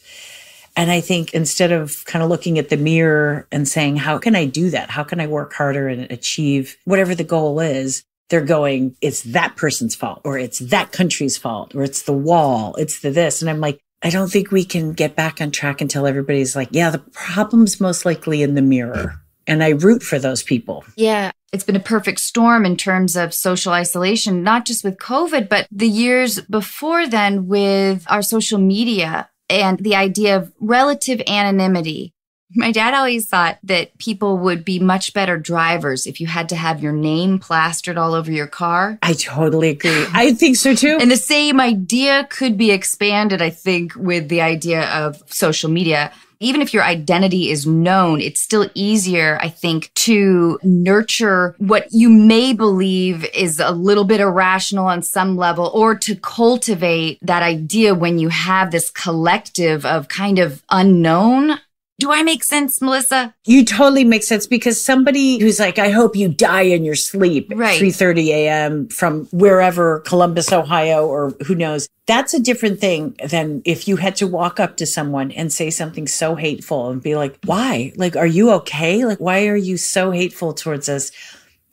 And I think instead of kind of looking at the mirror and saying, how can I do that? How can I work harder and achieve whatever the goal is? They're going, it's that person's fault or it's that country's fault or it's the wall. It's the this. And I'm like, I don't think we can get back on track until everybody's like, yeah, the problem's most likely in the mirror. And I root for those people. Yeah. It's been a perfect storm in terms of social isolation, not just with COVID, but the years before then with our social media and the idea of relative anonymity. My dad always thought that people would be much better drivers if you had to have your name plastered all over your car. I totally agree. I think so too. And the same idea could be expanded, I think, with the idea of social media. Even if your identity is known, it's still easier, I think, to nurture what you may believe is a little bit irrational on some level, or to cultivate that idea when you have this collective of kind of unknown. Do I make sense, Melissa? You totally make sense because somebody who's like, I hope you die in your sleep Right. at 3.30 a.m. from wherever, Columbus, Ohio, or who knows. That's a different thing than if you had to walk up to someone and say something so hateful and be like, why? Like, are you okay? Like, why are you so hateful towards us?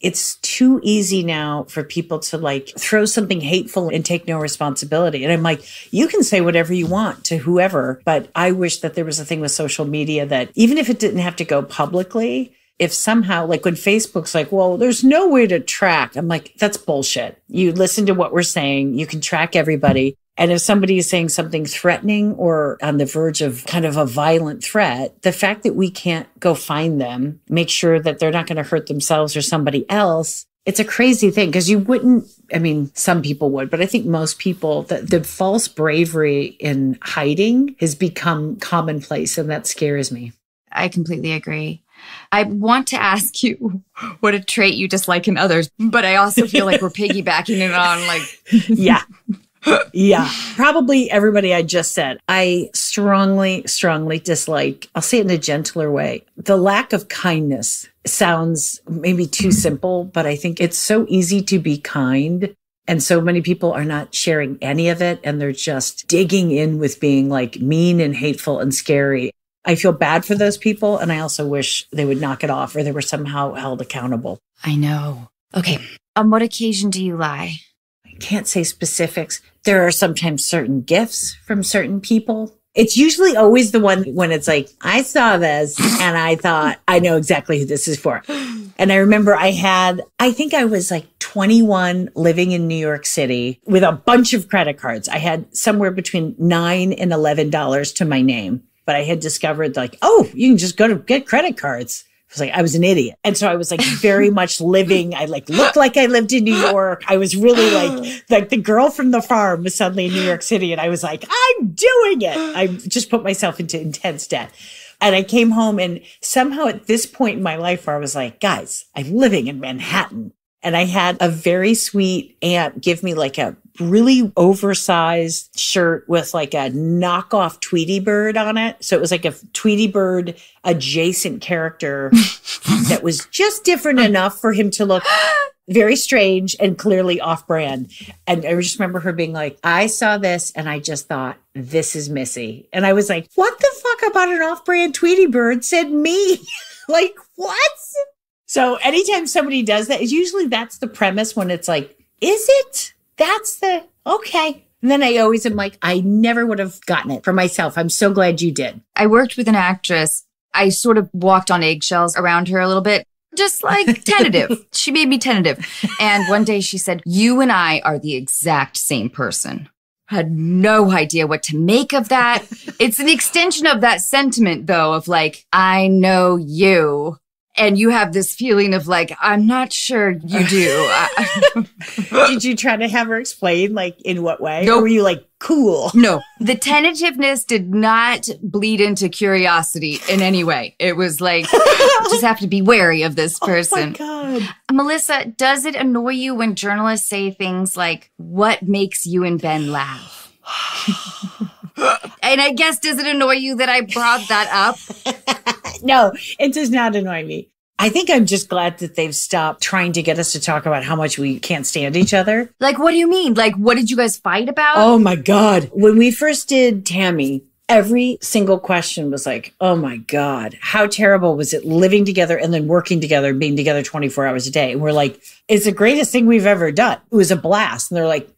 It's too easy now for people to like throw something hateful and take no responsibility. And I'm like, you can say whatever you want to whoever, but I wish that there was a thing with social media that even if it didn't have to go publicly, if somehow, like when Facebook's like, well, there's no way to track, I'm like, that's bullshit. You listen to what we're saying, you can track everybody. And if somebody is saying something threatening or on the verge of kind of a violent threat, the fact that we can't go find them, make sure that they're not going to hurt themselves or somebody else, it's a crazy thing because you wouldn't, I mean, some people would, but I think most people, the, the false bravery in hiding has become commonplace and that scares me. I completely agree. I want to ask you what a trait you dislike in others, but I also feel like we're piggybacking it on like yeah. Yeah. Probably everybody I just said. I strongly, strongly dislike, I'll say it in a gentler way. The lack of kindness sounds maybe too simple, but I think it's so easy to be kind. And so many people are not sharing any of it. And they're just digging in with being like mean and hateful and scary. I feel bad for those people. And I also wish they would knock it off or they were somehow held accountable. I know. Okay. On what occasion do you lie? I can't say specifics. There are sometimes certain gifts from certain people. It's usually always the one when it's like, I saw this and I thought, I know exactly who this is for. And I remember I had, I think I was like 21 living in New York City with a bunch of credit cards. I had somewhere between nine and $11 to my name, but I had discovered like, oh, you can just go to get credit cards. I was like, I was an idiot. And so I was like very much living. I like looked like I lived in New York. I was really like, like the girl from the farm was suddenly in New York City. And I was like, I'm doing it. I just put myself into intense debt. And I came home and somehow at this point in my life where I was like, guys, I'm living in Manhattan. And I had a very sweet aunt give me like a really oversized shirt with like a knockoff Tweety Bird on it. So it was like a Tweety Bird adjacent character that was just different enough for him to look very strange and clearly off brand. And I just remember her being like, I saw this and I just thought, this is Missy. And I was like, what the fuck about an off brand Tweety Bird said me? like, what? So anytime somebody does that, usually that's the premise when it's like, is it? That's the, okay. And then I always am like, I never would have gotten it for myself. I'm so glad you did. I worked with an actress. I sort of walked on eggshells around her a little bit, just like tentative. she made me tentative. And one day she said, You and I are the exact same person. Had no idea what to make of that. it's an extension of that sentiment, though, of like, I know you and you have this feeling of like i'm not sure you do. Did you try to have her explain like in what way? Nope. or were you like cool? No. The tentativeness did not bleed into curiosity in any way. It was like just have to be wary of this oh person. Oh God. melissa does it annoy you when journalists say things like what makes you and ben laugh? And I guess, does it annoy you that I brought that up? no, it does not annoy me. I think I'm just glad that they've stopped trying to get us to talk about how much we can't stand each other. Like, what do you mean? Like, what did you guys fight about? Oh my God. When we first did Tammy, every single question was like, oh my God, how terrible was it living together and then working together, and being together 24 hours a day? And we're like, it's the greatest thing we've ever done. It was a blast. And they're like,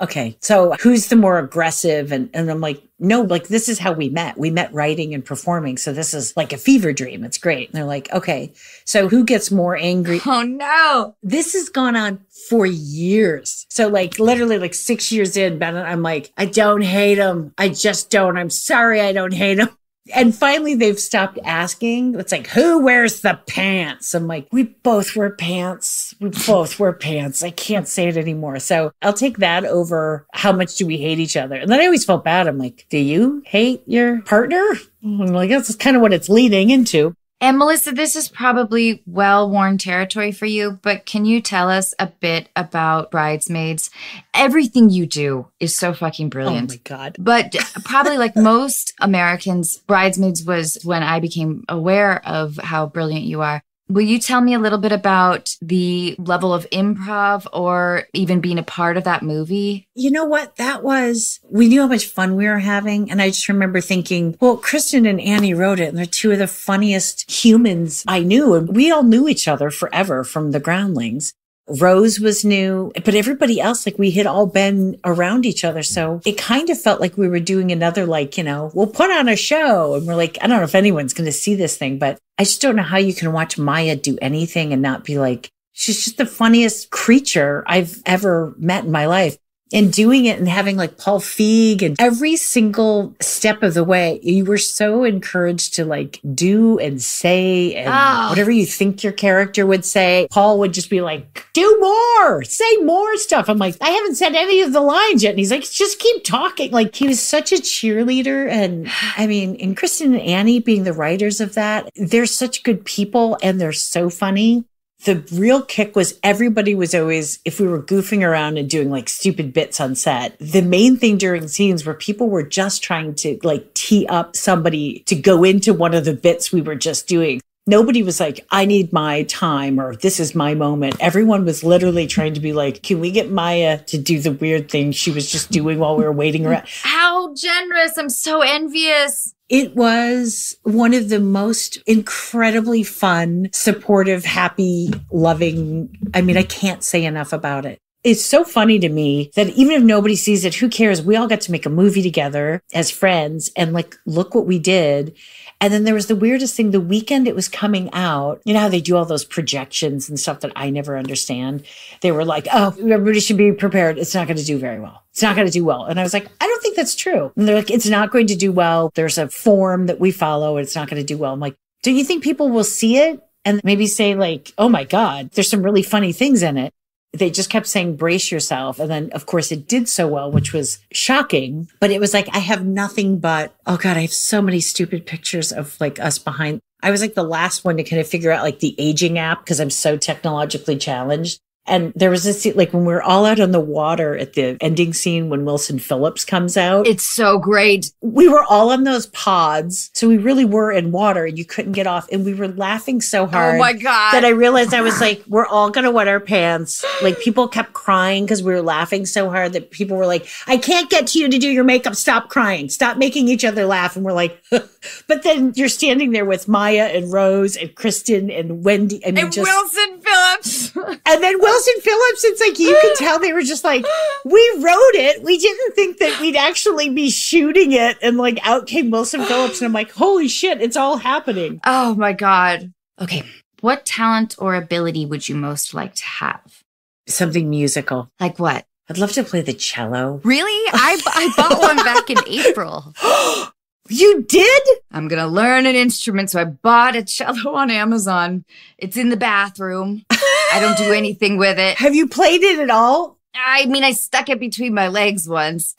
okay, so who's the more aggressive? And, and I'm like, no, like this is how we met. We met writing and performing. So this is like a fever dream. It's great. And they're like, okay, so who gets more angry? Oh no. This has gone on for years. So like literally like six years in, Ben, I'm like, I don't hate him. I just don't. I'm sorry. I don't hate him. And finally, they've stopped asking. It's like, who wears the pants? I'm like, we both wear pants. We both wear pants. I can't say it anymore. So I'll take that over how much do we hate each other? And then I always felt bad. I'm like, do you hate your partner? Mm, I'm like, that's kind of what it's leading into. And Melissa, this is probably well worn territory for you, but can you tell us a bit about Bridesmaids? Everything you do is so fucking oh brilliant. Oh my God. But probably like most Americans, Bridesmaids was when I became aware of how brilliant you are. Will you tell me a little bit about the level of improv or even being a part of that movie? You know what? That was, we knew how much fun we were having. And I just remember thinking, well, Kristen and Annie wrote it, and they're two of the funniest humans I knew. And we all knew each other forever from the groundlings. Rose was new, but everybody else, like we had all been around each other. So it kind of felt like we were doing another, like, you know, we'll put on a show. And we're like, I don't know if anyone's going to see this thing, but I just don't know how you can watch Maya do anything and not be like, she's just the funniest creature I've ever met in my life and doing it and having like Paul Feig and every single step of the way, you were so encouraged to like do and say and oh. whatever you think your character would say. Paul would just be like, do more, say more stuff. I'm like, I haven't said any of the lines yet. And he's like, just keep talking. Like he was such a cheerleader. And I mean, and Kristen and Annie being the writers of that, they're such good people and they're so funny the real kick was everybody was always, if we were goofing around and doing like stupid bits on set, the main thing during scenes where people were just trying to like tee up somebody to go into one of the bits we were just doing. Nobody was like, I need my time or this is my moment. Everyone was literally trying to be like, can we get Maya to do the weird thing she was just doing while we were waiting around? How generous. I'm so envious. It was one of the most incredibly fun, supportive, happy, loving. I mean, I can't say enough about it. It's so funny to me that even if nobody sees it, who cares? We all got to make a movie together as friends and like, look what we did. And then there was the weirdest thing the weekend it was coming out. You know how they do all those projections and stuff that I never understand? They were like, oh, everybody should be prepared. It's not going to do very well. It's not going to do well. And I was like, I don't think that's true. And they're like, it's not going to do well. There's a form that we follow and it's not going to do well. I'm like, do you think people will see it? And maybe say like, oh my God, there's some really funny things in it they just kept saying brace yourself. And then of course it did so well which was shocking. But it was like i have nothing but oh god i have so many stupid pictures of like us behind. I was like the last one to kind of figure out like the aging app because i'm so technologically challenged And there was this scene, like when we were all out on the water at the ending scene when Wilson Phillips comes out. It's so great. we were all on those pods. So we really were in water and you couldn't get off. And we were laughing so oh hard oh my God. that I realized I was like, we're all going to wet our pants. Like people kept crying because we were laughing so hard that people were like, I can't get to you to do your makeup. Stop crying. Stop making each other laugh. And we're like, but then you're standing there with Maya and Rose and Kristen and Wendy. I mean, and just, Wilson Phillips. and then oh Wilson Phillips, it's like you can tell they were just like, we wrote it. We didn't think that we'd actually be shooting it. And like out came Wilson Phillips. And I'm like, holy shit, it's all happening. oh my God. Okay. What talent or ability would you most like to have? Something musical. Like what? I'd love to play the cello. Really? I, I bought one back in April. You did? I'm going to learn an instrument. So I bought a cello on Amazon. It's in the bathroom. I don't do anything with it. Have you played it at all? I mean, I stuck it between my legs once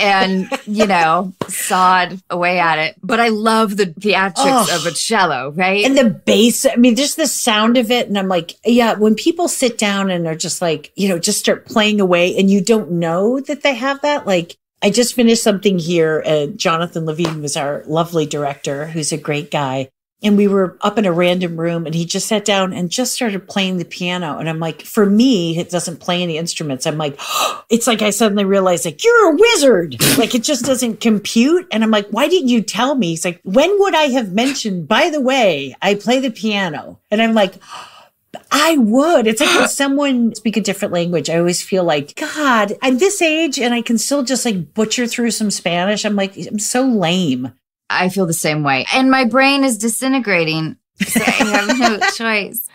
and, you know, sawed away at it. But I love the theatrics Oh. of a cello, right? And the bass, I mean, just the sound of it. And I'm like, yeah, when people sit down and are just like, you know, just start playing away and you don't know that they have that, like, I just finished something here. Jonathan Levine was our lovely director, who's a great guy. And we were up in a random room and he just sat down and just started playing the piano. And I'm like, for me, it doesn't play any instruments. I'm like, it's like I suddenly realized, like, you're a wizard. like, it just doesn't compute. And I'm like, why didn't you tell me? He's like, when would I have mentioned, by the way, I play the piano? And I'm like, I would. It's like when someone speak a different language. I always feel like, God, I'm this age and I can still just like butcher through some Spanish. I'm like, I'm so lame. I feel the same way. And my brain is disintegrating. So I have no choice.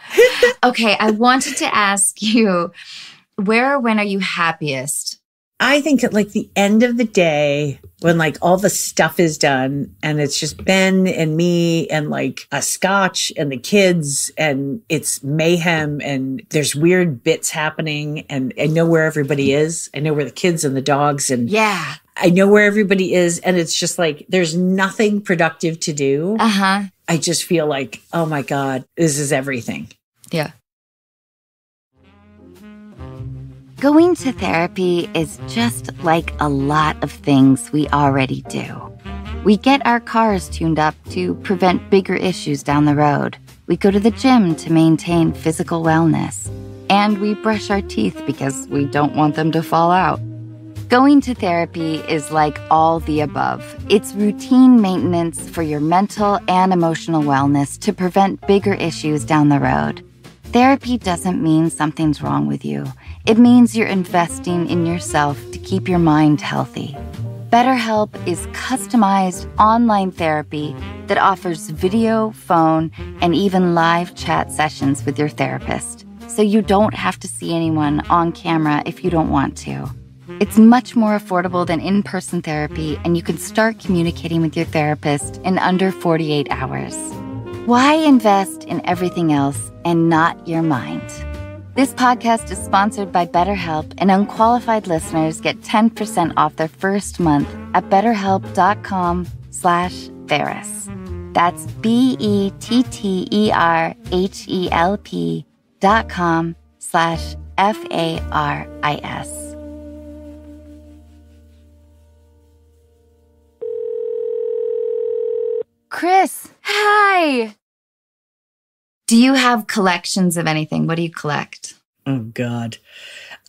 Okay, I wanted to ask you where or when are you happiest? I think at like the end of the day, when like all the stuff is done and it's just Ben and me and like a scotch and the kids and it's mayhem and there's weird bits happening and I know where everybody is. I know where the kids and the dogs and Yeah. I know where everybody is. And it's just like there's nothing productive to do. Uh huh. I just feel like, oh my God, this is everything. Yeah. Going to therapy is just like a lot of things we already do. We get our cars tuned up to prevent bigger issues down the road. We go to the gym to maintain physical wellness. And we brush our teeth because we don't want them to fall out. Going to therapy is like all the above. It's routine maintenance for your mental and emotional wellness to prevent bigger issues down the road. Therapy doesn't mean something's wrong with you. It means you're investing in yourself to keep your mind healthy. BetterHelp is customized online therapy that offers video, phone, and even live chat sessions with your therapist, so you don't have to see anyone on camera if you don't want to. It's much more affordable than in person therapy, and you can start communicating with your therapist in under 48 hours. Why invest in everything else and not your mind? This podcast is sponsored by BetterHelp, and unqualified listeners get 10% off their first month at betterhelp.com slash Faris. That's B-E-T-T-E-R-H-E-L-P dot com slash F-A-R-I-S. Chris, hi. Do you have collections of anything? What do you collect? Oh God.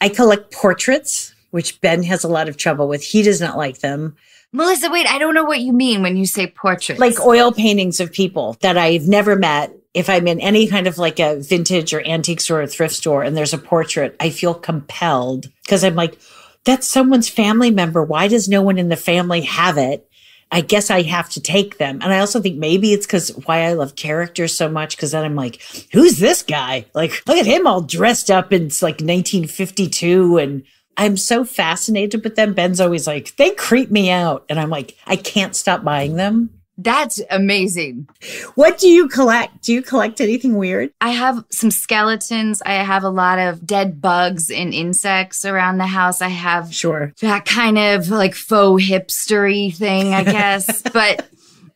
I collect portraits, which Ben has a lot of trouble with. He does not like them. Melissa, wait, I don't know what you mean when you say portraits. Like oil paintings of people that I've never met. If I'm in any kind of like a vintage or antique store or thrift store and there's a portrait, I feel compelled because I'm like, that's someone's family member. Why does no one in the family have it? I guess I have to take them. And I also think maybe it's because why I love characters so much. Cause then I'm like, who's this guy? Like, look at him all dressed up in like 1952. And I'm so fascinated with them. Ben's always like, they creep me out. And I'm like, I can't stop buying them. That's amazing. What do you collect? Do you collect anything weird? I have some skeletons. I have a lot of dead bugs and insects around the house. I have Sure. that kind of like faux hipstery thing, I guess. but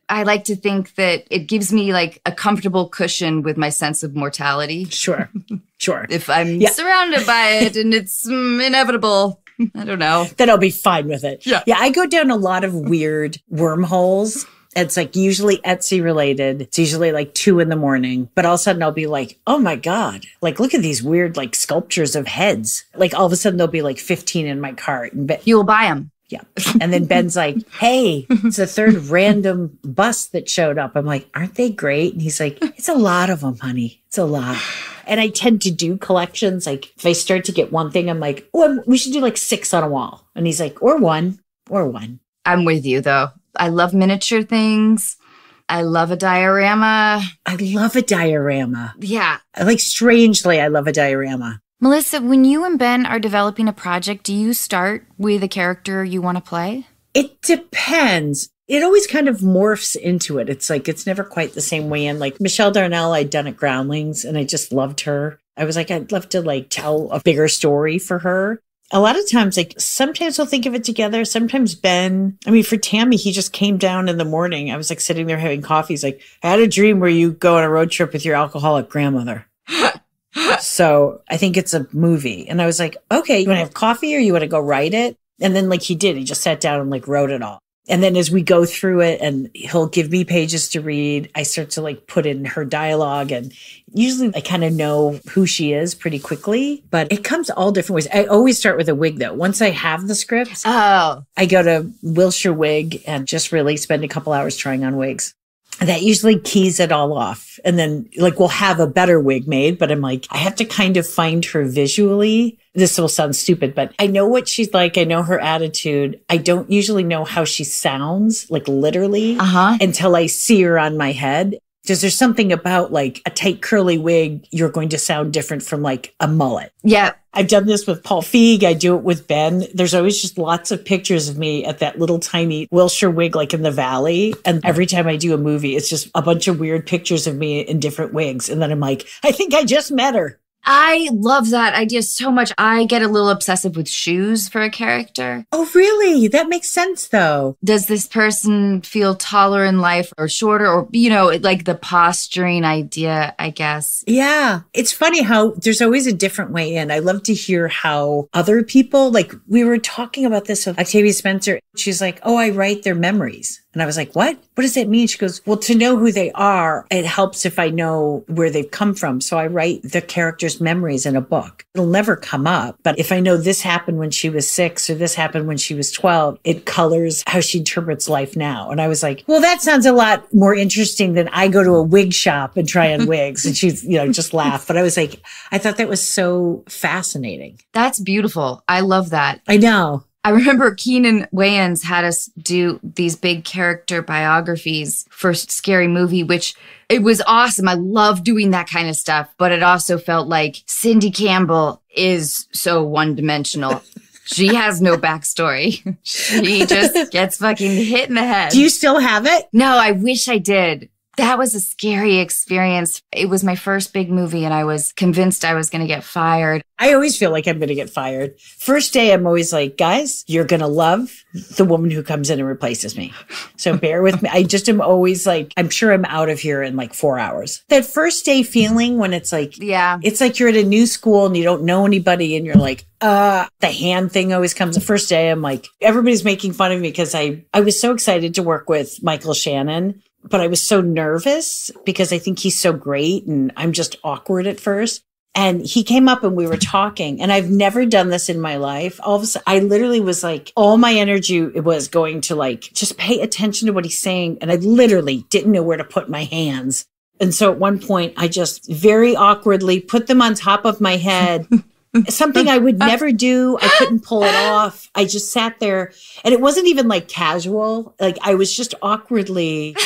I like to think that it gives me like a comfortable cushion with my sense of mortality. Sure. Sure. If I'm Yeah. surrounded by it and it's mm, inevitable, I don't know. then I'll be fine with it. Yeah. Yeah. I go down a lot of weird wormholes. It's like usually Etsy related. It's usually like two in the morning, but all of a sudden I'll be like, oh my God, like look at these weird like sculptures of heads. Like all of a sudden there'll be like 15 in my cart. And Ben, You will buy them. yeah. And then Ben's like, hey, it's the third random bust that showed up. I'm like, aren't they great? And he's like, it's a lot of them, honey. It's a lot. And I tend to do collections. Like if I start to get one thing, I'm like, oh, I'm- we should do like six on a wall. And he's like, or one, or one. I'm with you though. I love miniature things. I love a diorama. I love a diorama. Yeah. Like strangely, I love a diorama. Melissa, when you and Ben are developing a project, do you start with a character you want to play? It depends. It always kind of morphs into it. It's like it's never quite the same way. And like Michelle Darnell, I'd done at Groundlings and I just loved her. I was like, I'd love to like tell a bigger story for her. A lot of times, like sometimes we'll think of it together. Sometimes Ben, I mean, for Tammy, he just came down in the morning. I was like sitting there having coffee. He's like, I had a dream where you go on a road trip with your alcoholic grandmother. so I think it's a movie. And I was like, okay, you want to have coffee or you want to go write it? And then like he did, he just sat down and like wrote it all. And then as we go through it and he'll give me pages to read, I start to like put in her dialogue and usually I kind of know who she is pretty quickly, but it comes all different ways. I always start with a wig though. Once I have the scripts, Oh, I go to Wilshire Wig and just really spend a couple hours trying on wigs. That usually keys it all off. And then like we'll have a better wig made, but I'm like, I have to kind of find her visually. This will sound stupid, but I know what she's like. I know her attitude. I don't usually know how she sounds, like literally uh huh. until I see her on my head. Because there's something about like a tight curly wig, you're going to sound different from like a mullet. Yeah. I've done this with Paul Feig. I do it with Ben. There's always just lots of pictures of me at that little tiny Wilshire wig, like in the valley. And every time I do a movie, it's just a bunch of weird pictures of me in different wigs. And then I'm like, I think I just met her. I love that idea so much. I get a little obsessive with shoes for a character. Oh, really? That makes sense though. Does this person feel taller in life or shorter or, you know, like the posturing idea, I guess. Yeah. It's funny how there's always a different way in. I love to hear how other people, like we were talking about this with Octavia Spencer. She's like, Oh, I write their memories. And I was like, what? What does that mean? She goes, well, to know who they are, it helps if I know where they've come from. So I write the character's memories in a book. It'll never come up. But if I know this happened when she was six or this happened when she was 12, it colors how she interprets life now. And I was like, well, that sounds a lot more interesting than I go to a wig shop and try on wigs. And she's, you know, just laugh. But I was like, I thought that was so fascinating. That's beautiful. I love that. I know. I remember Keenen Wayans had us do these big character biographies for Scary Movie, which it was awesome. I love doing that kind of stuff, but it also felt like Cindy Campbell is so one dimensional. She has no backstory. She just gets fucking hit in the head. Do you still have it? no, I wish I did. That was a scary experience. It was my first big movie, and I was convinced I was going to get fired. I always feel like I'm going to get fired. First day, I'm always like, guys, you're going to love the woman who comes in and replaces me. So bear with me. I just am always like, I'm sure I'm out of here in like four hours. That first day feeling when it's like, Yeah. it's like you're at a new school and you don't know anybody and you're like, uh, the hand thing always comes the first day. I'm like, everybody's making fun of me because I, I was so excited to work with Michael Shannon, but I was so nervous because I think he's so great and I'm just awkward at first. And he came up and we were talking and I've never done this in my life. All of a sudden, I literally was like, all my energy was going to like, just pay attention to what he's saying. And I literally didn't know where to put my hands. And so at one point, I just very awkwardly put them on top of my head. Mm-hmm. Something I would uh-huh. never do. I couldn't pull it off. I just sat there and it wasn't even like casual. Like I was just awkwardly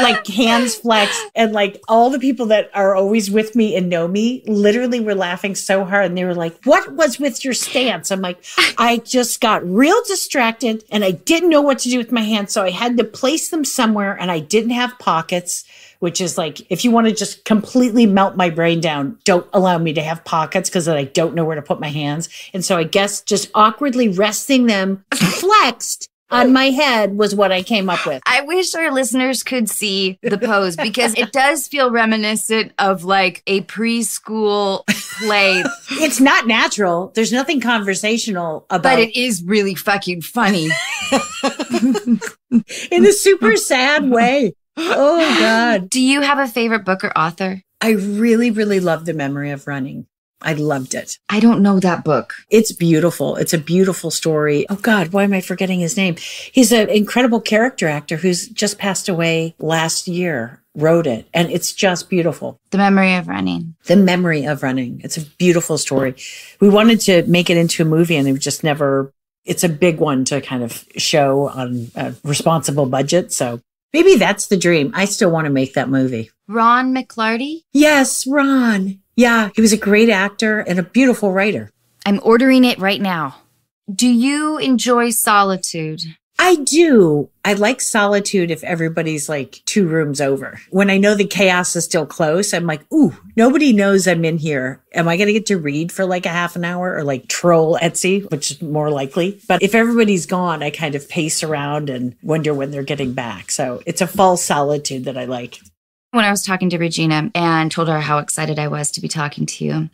like hands flexed and like all the people that are always with me and know me literally were laughing so hard and they were like what was with your stance i'm like i just got real distracted and i didn't know what to do with my hands so i had to place them somewhere and i didn't have pockets which is like if you want to just completely melt my brain down don't allow me to have pockets because then i don't know where to put my hands and so i guess just awkwardly resting them flexed on my head was what I came up with. I wish our listeners could see the pose because it does feel reminiscent of like a preschool play, It's not natural. There's nothing conversational about but it is really fucking funny. in a super sad way. Oh God. Do you have a favorite book or author? I really, really love the memory of running. I loved it. I don't know that book. It's beautiful. It's a beautiful story. Oh God, why am I forgetting his name? He's an incredible character actor who's just passed away last year, wrote it, and it's just beautiful. The Memory of Running. The memory of running. It's a beautiful story. We wanted to make it into a movie and it just never, it's a big one to kind of show on a responsible budget. So maybe that's the dream. I still want to make that movie. Ron McLarty? Yes, Ron. Yeah, he was a great actor and a beautiful writer. I'm ordering it right now. Do you enjoy solitude? I do. I like solitude if everybody's like two rooms over. When I know the chaos is still close, I'm like, ooh, nobody knows I'm in here. Am I going to get to read for like a half an hour or like troll Etsy, which is more likely? But if everybody's gone, I kind of pace around and wonder when they're getting back. So it's a false solitude that I like. When I was talking to Regina and told her how excited I was to be talking to you,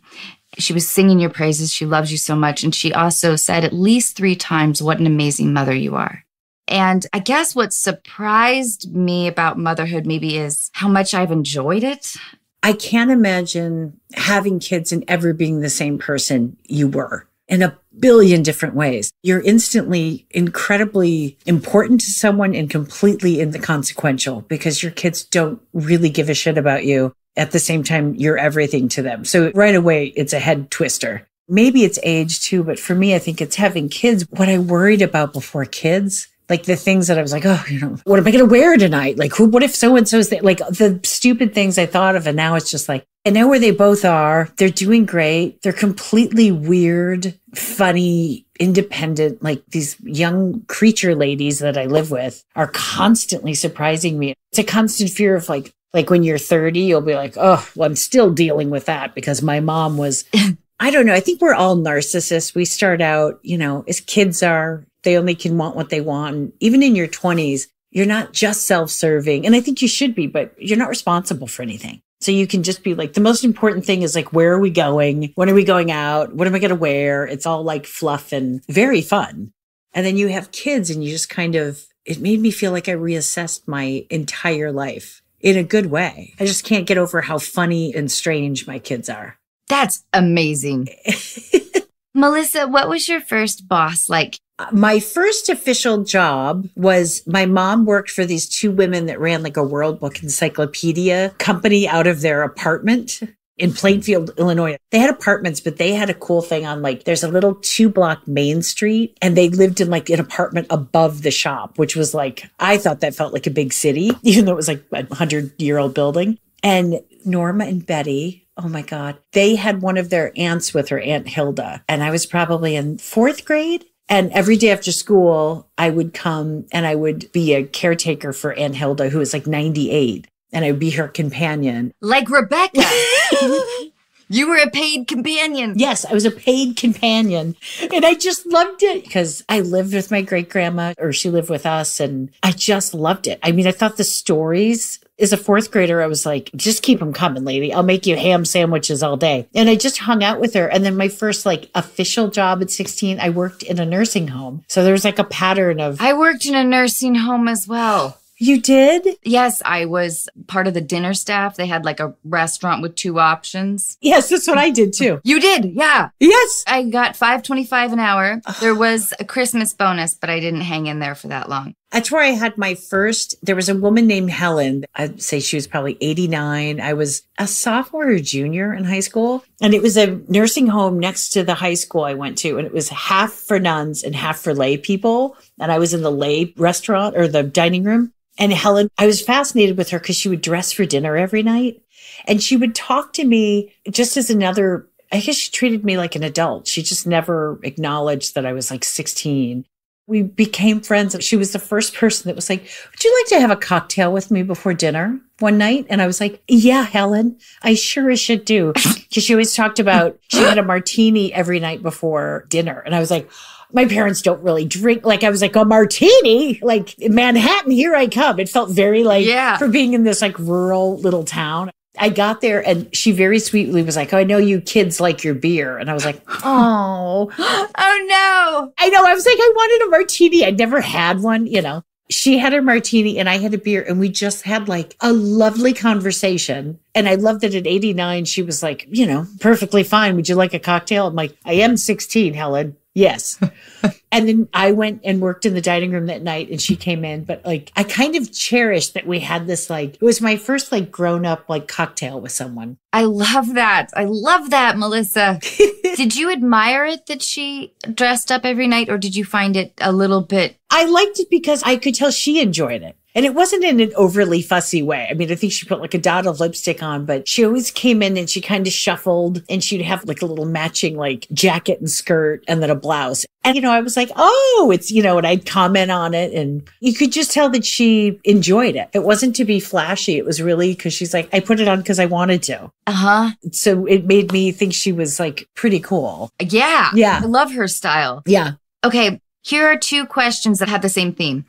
she was singing your praises. She loves you so much. And she also said at least three times what an amazing mother you are. And I guess what surprised me about motherhood maybe is how much I've enjoyed it. I can't imagine having kids and ever being the same person you were in a billion different ways. You're instantly incredibly important to someone and completely inconsequential because your kids don't really give a shit about you. At the same time, you're everything to them. So right away, it's a head twister. Maybe it's age too, but for me, I think it's having kids. What I worried about before kids like the things that I was like, oh, you know, what am I going to wear tonight? Like, who, what if so and so's there? Like the stupid things I thought of. And now it's just like, I know where they both are. They're doing great. They're completely weird, funny, independent, like these young creature ladies that I live with are constantly surprising me. It's a constant fear of like, like when you're 30, you'll be like, oh, well, I'm still dealing with that because my mom was I don't know. I think we're all narcissists. We start out, you know, as kids are, they only can want what they want. And even in your 20s, you're not just self serving. And I think you should be, but you're not responsible for anything. So you can just be like, the most important thing is like, where are we going? When are we going out? What am I going to wear? It's all like fluff and very fun. And then you have kids and you just kind of, it made me feel like I reassessed my entire life in a good way. I just can't get over how funny and strange my kids are. That's amazing. Melissa, what was your first boss like? My first official job was my mom worked for these two women that ran like a World Book Encyclopedia company out of their apartment in Plainfield, Illinois. They had apartments, but they had a cool thing on like there's a little two block main street and they lived in like an apartment above the shop, which was like I thought that felt like a big city, even though it was like a hundred year old building. And Norma and Betty, oh my God, they had one of their aunts with her, Aunt Hilda. And I was probably in fourth grade. And every day after school, I would come and I would be a caretaker for Aunt Hilda, who was like 98, and I would be her companion. Like Rebecca. you were a paid companion. Yes, I was a paid companion. And I just loved it because I lived with my great grandma, or she lived with us, and I just loved it. I mean, I thought the stories as a fourth grader, I was like, just keep them coming, lady. I'll make you ham sandwiches all day. And I just hung out with her. And then my first like official job at 16, I worked in a nursing home. So there was like a pattern of. I worked in a nursing home as well. You did? Yes, I was part of the dinner staff. They had like a restaurant with two options. Yes, that's what I did too. You did, yeah. Yes. I got five twenty-five an hour. There was a Christmas bonus, but I didn't hang in there for that long. That's where I had my first. There was a woman named Helen. I'd say she was probably 89. I was a sophomore or junior in high school. And it was a nursing home next to the high school I went to. And it was half for nuns and half for lay people. And I was in the lay restaurant or the dining room. And Helen, I was fascinated with her because she would dress for dinner every night. And she would talk to me just as another, I guess she treated me like an adult. She just never acknowledged that I was like 16. We became friends. She was the first person that was like, Would you like to have a cocktail with me before dinner one night? And I was like, Yeah, Helen, I sure as should do. Because she always talked about she had a martini every night before dinner. And I was like, my parents don't really drink. Like I was like a martini, like Manhattan, here I come. It felt very like Yeah. for being in this like rural little town. I got there and she very sweetly was like, oh, I know you kids like your beer. And I was like, oh, Oh no. I know. I was like, I wanted a martini. I'd never had one, you know. She had her martini and I had a beer and we just had like a lovely conversation. And I loved that at 89, she was like, you know, perfectly fine. Would you like a cocktail? I'm like, I am 16, Helen. Yes. and then I went and worked in the dining room that night and she came in. But like, I kind of cherished that we had this like, it was my first like grown up like cocktail with someone. I love that. I love that, Melissa. did you admire it that she dressed up every night or did you find it a little bit I liked it because I could tell she enjoyed it. And it wasn't in an overly fussy way. I mean, I think she put like a dot of lipstick on, but she always came in and she kind of shuffled and she'd have like a little matching like jacket and skirt and then a blouse. And, you know, I was like, oh, it's, you know, and I'd comment on it and you could just tell that she enjoyed it. It wasn't to be flashy. It was really because she's like, I put it on because I wanted to. uh-huh? So it made me think she was like pretty cool. Yeah. Yeah. I love her style. Yeah. Okay, here are two questions that have the same theme.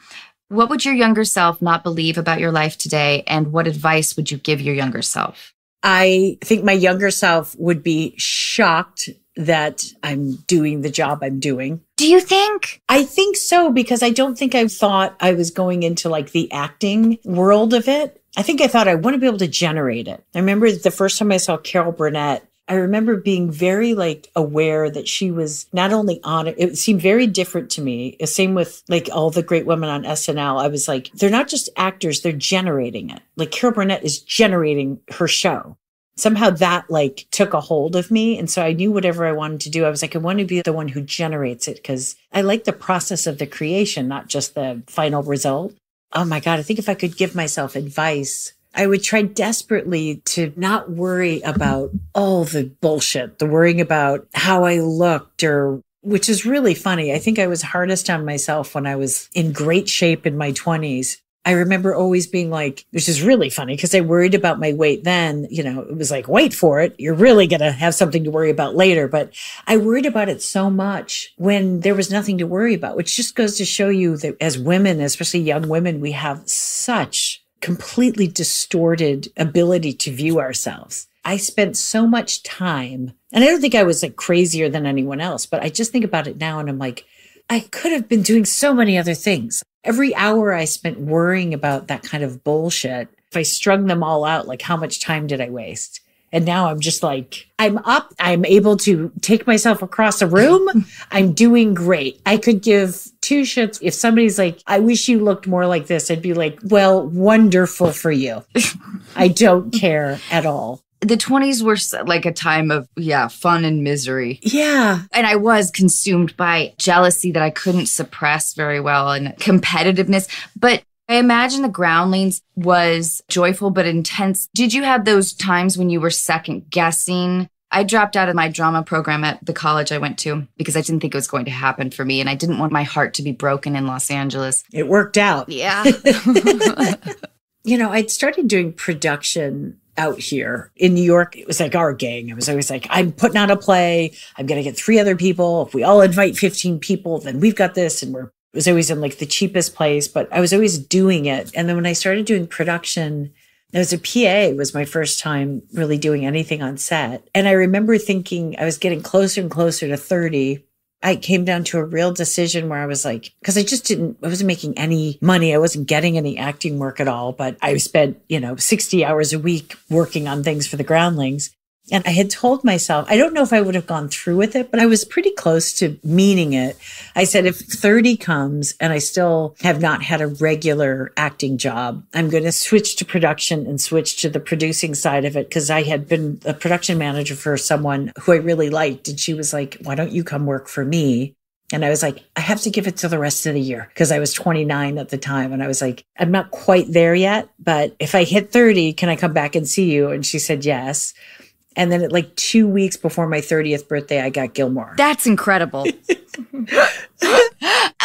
What would your younger self not believe about your life today? And what advice would you give your younger self? I think my younger self would be shocked that I'm doing the job I'm doing. Do you think? I think so because I don't think I thought I was going into like the acting world of it. I think I thought I want to be able to generate it. I remember the first time I saw Carol Burnett, I remember being very like aware that she was not only on it, it seemed very different to me. Uh, same with like all the great women on SNL. I was like, they're not just actors, they're generating it. Like Carol Burnett is generating her show somehow that like took a hold of me. And so I knew whatever I wanted to do, I was like, I want to be the one who generates it because I like the process of the creation, not just the final result. Oh my God. I think if I could give myself advice, I would try desperately to not worry about all the bullshit, the worrying about how I looked or which is really funny. I think I was hardest on myself when I was in great shape in my 20s. I remember always being like, which is really funny because I worried about my weight then. You know, it was like, wait for it. You're really going to have something to worry about later. But I worried about it so much when there was nothing to worry about, which just goes to show you that as women, especially young women, we have such completely distorted ability to view ourselves. I spent so much time, and I don't think I was like crazier than anyone else, but I just think about it now and I'm like, I could have been doing so many other things. Every hour I spent worrying about that kind of bullshit, if I strung them all out, like how much time did I waste? And now I'm just like, I'm up. I'm able to take myself across a room. I'm doing great. I could give two shits. If somebody's like, I wish you looked more like this, I'd be like, well, wonderful for you. I don't care at all. The 20s were like a time of, yeah, fun and misery. Yeah. And I was consumed by jealousy that I couldn't suppress very well and competitiveness. But I imagine the groundlings was joyful but intense. Did you have those times when you were second guessing? I dropped out of my drama program at the college I went to because I didn't think it was going to happen for me. And I didn't want my heart to be broken in Los Angeles. It worked out. Yeah. you know, I'd started doing production out here in New York. It was like our gang. I was always like, I'm putting on a play. I'm going to get three other people. If we all invite 15 people, then we've got this. And we're, was always in like the cheapest place, but I was always doing it. And then when I started doing production, was a PA was my first time really doing anything on set. And I remember thinking I was getting closer and closer to 30 I came down to a real decision where I was like, because I just didn't, I wasn't making any money. I wasn't getting any acting work at all, but I spent, you know, 60 hours a week working on things for the groundlings. And I had told myself, I don't know if I would have gone through with it, but I was pretty close to meaning it. I said, if 30 comes and I still have not had a regular acting job, I'm going to switch to production and switch to the producing side of it because I had been a production manager for someone who I really liked. And she was like, why don't you come work for me? And I was like, I have to give it to the rest of the year because I was 29 at the time. And I was like, I'm not quite there yet, but if I hit 30, can I come back and see you? And she said, yes. And then at like two weeks before my 30th birthday, I got Gilmore. That's incredible.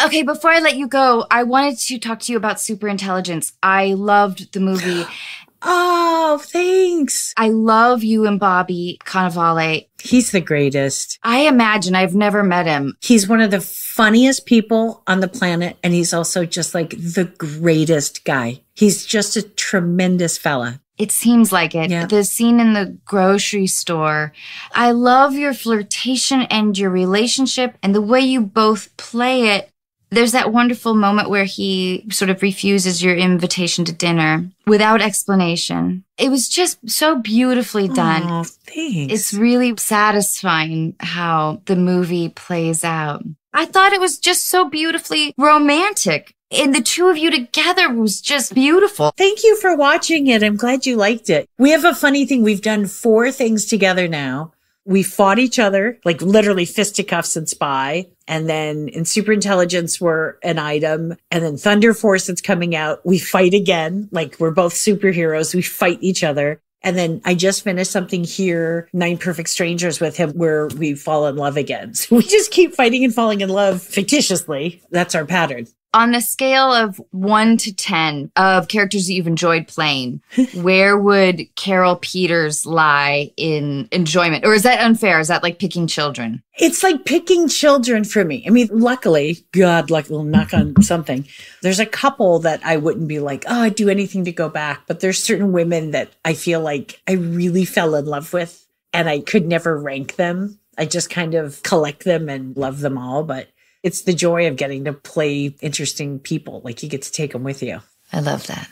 Okay, before I let you go, I wanted to talk to you about superintelligence. I loved the movie. Oh, thanks. I love you and Bobby Cannavale. He's the greatest. I imagine I've never met him. He's one of the funniest people on the planet. And he's also just like the greatest guy. He's just a tremendous fella. It seems like it. Yeah. The scene in the grocery store. I love your flirtation and your relationship and the way you both play it. There's that wonderful moment where he sort of refuses your invitation to dinner without explanation. It was just so beautifully done. Oh, thanks. It's really satisfying how the movie plays out. I thought it was just so beautifully romantic. And the two of you together was just beautiful. Thank you for watching it. I'm glad you liked it. We have a funny thing. We've done four things together now. We fought each other, like literally fisticuffs and spy. And then in superintelligence, we're an item. And then Thunder Force that's coming out, we fight again. Like we're both superheroes. We fight each other. And then I just finished something here, Nine Perfect Strangers with him, where we fall in love again. So we just keep fighting and falling in love fictitiously. That's our pattern. On a scale of one to 10 of characters that you've enjoyed playing, where would Carol Peters lie in enjoyment? Or is that unfair? Is that like picking children? It's like picking children for me. I mean, luckily, God, luck, will knock on something. There's a couple that I wouldn't be like, oh, I'd do anything to go back. But there's certain women that I feel like I really fell in love with and I could never rank them. I just kind of collect them and love them all. But it's the joy of getting to play interesting people. Like you get to take them with you. I love that.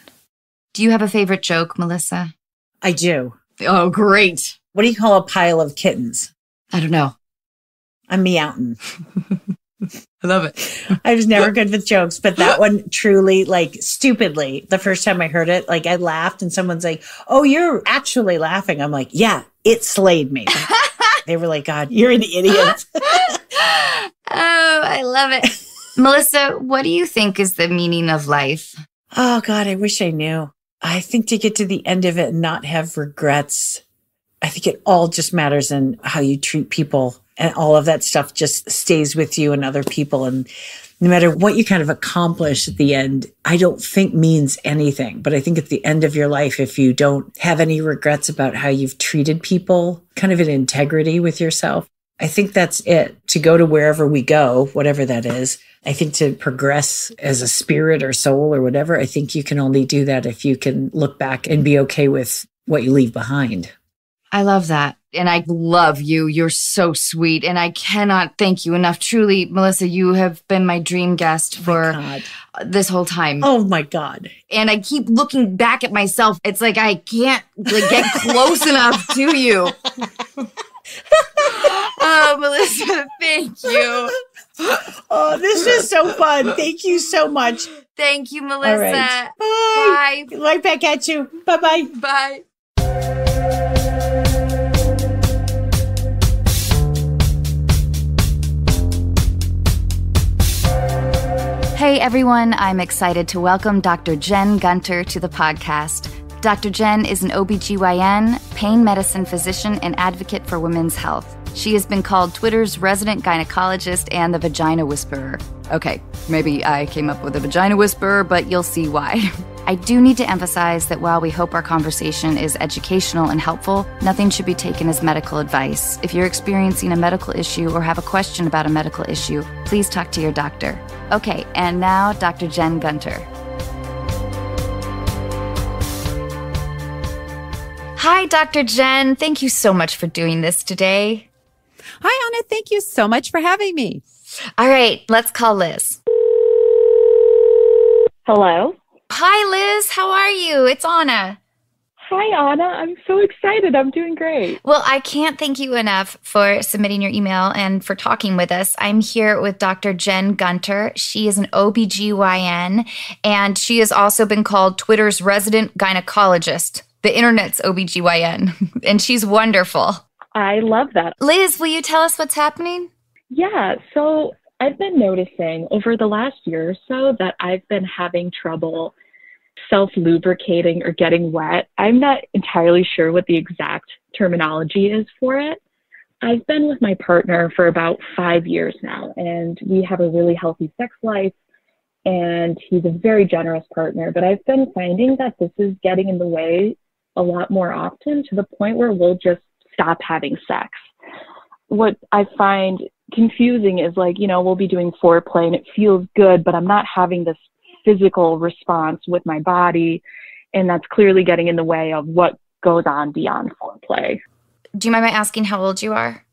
Do you have a favorite joke, Melissa? I do. Oh, great. What do you call a pile of kittens? I don't know. I'm meowing. I love it. I was never good with jokes, but that one truly, like, stupidly, the first time I heard it, like, I laughed and someone's like, Oh, you're actually laughing. I'm like, Yeah, it slayed me. they were like, God, you're an idiot. Oh, I love it. Melissa, what do you think is the meaning of life? oh, God, I wish I knew. I think to get to the end of it and not have regrets, I think it all just matters in how you treat people and all of that stuff just stays with you and other people. And no matter what you kind of accomplish at the end, I don't think means anything. But I think at the end of your life, if you don't have any regrets about how you've treated people, kind of an integrity with yourself, I think that's it. To go to wherever we go, whatever that is, I think to progress as a spirit or soul or whatever, I think you can only do that if you can look back and be okay with what you leave behind. I love that. And I love you. You're so sweet. And I cannot thank you enough. Truly, Melissa, you have been my dream guest oh for God. this whole time. Oh my God. And I keep looking back at myself. It's like I can't like get close enough to you. oh, Melissa, thank you. Oh, this is so fun. Thank you so much. Thank you, Melissa. right. Bye. Bye. Right back at you. Bye bye. Bye. Hey everyone, I'm excited to welcome Dr. Jen Gunter to the podcast. Dr. Jen is an OBGYN, pain medicine physician, and advocate for women's health. She has been called Twitter's resident gynecologist and the vagina whisperer. Okay, maybe I came up with a vagina whisperer, but you'll see why. I do need to emphasize that while we hope our conversation is educational and helpful, nothing should be taken as medical advice. If you're experiencing a medical issue or have a question about a medical issue, please talk to your doctor. Okay, and now Dr. Jen Gunter. Hi, Dr. Jen. Thank you so much for doing this today. Hi, Anna. Thank you so much for having me. All right, let's call Liz. Hello. Hi, Liz. How are you? It's Anna. Hi, Anna. I'm so excited. I'm doing great. Well, I can't thank you enough for submitting your email and for talking with us. I'm here with Dr. Jen Gunter. She is an OBGYN and she has also been called Twitter's resident gynecologist, the internet's OBGYN, and she's wonderful. I love that. Liz, will you tell us what's happening? Yeah. So I've been noticing over the last year or so that I've been having trouble self lubricating or getting wet. I'm not entirely sure what the exact terminology is for it, I've been with my partner for about five years now, and we have a really healthy sex life. And he's a very generous partner, but I've been finding that this is getting in the way a lot more often to the point where we'll just stop having sex. What I find confusing is like, you know, we'll be doing foreplay and it feels good, but I'm not having this physical response with my body. And that's clearly getting in the way of what goes on beyond foreplay. Do you mind my asking how old you are?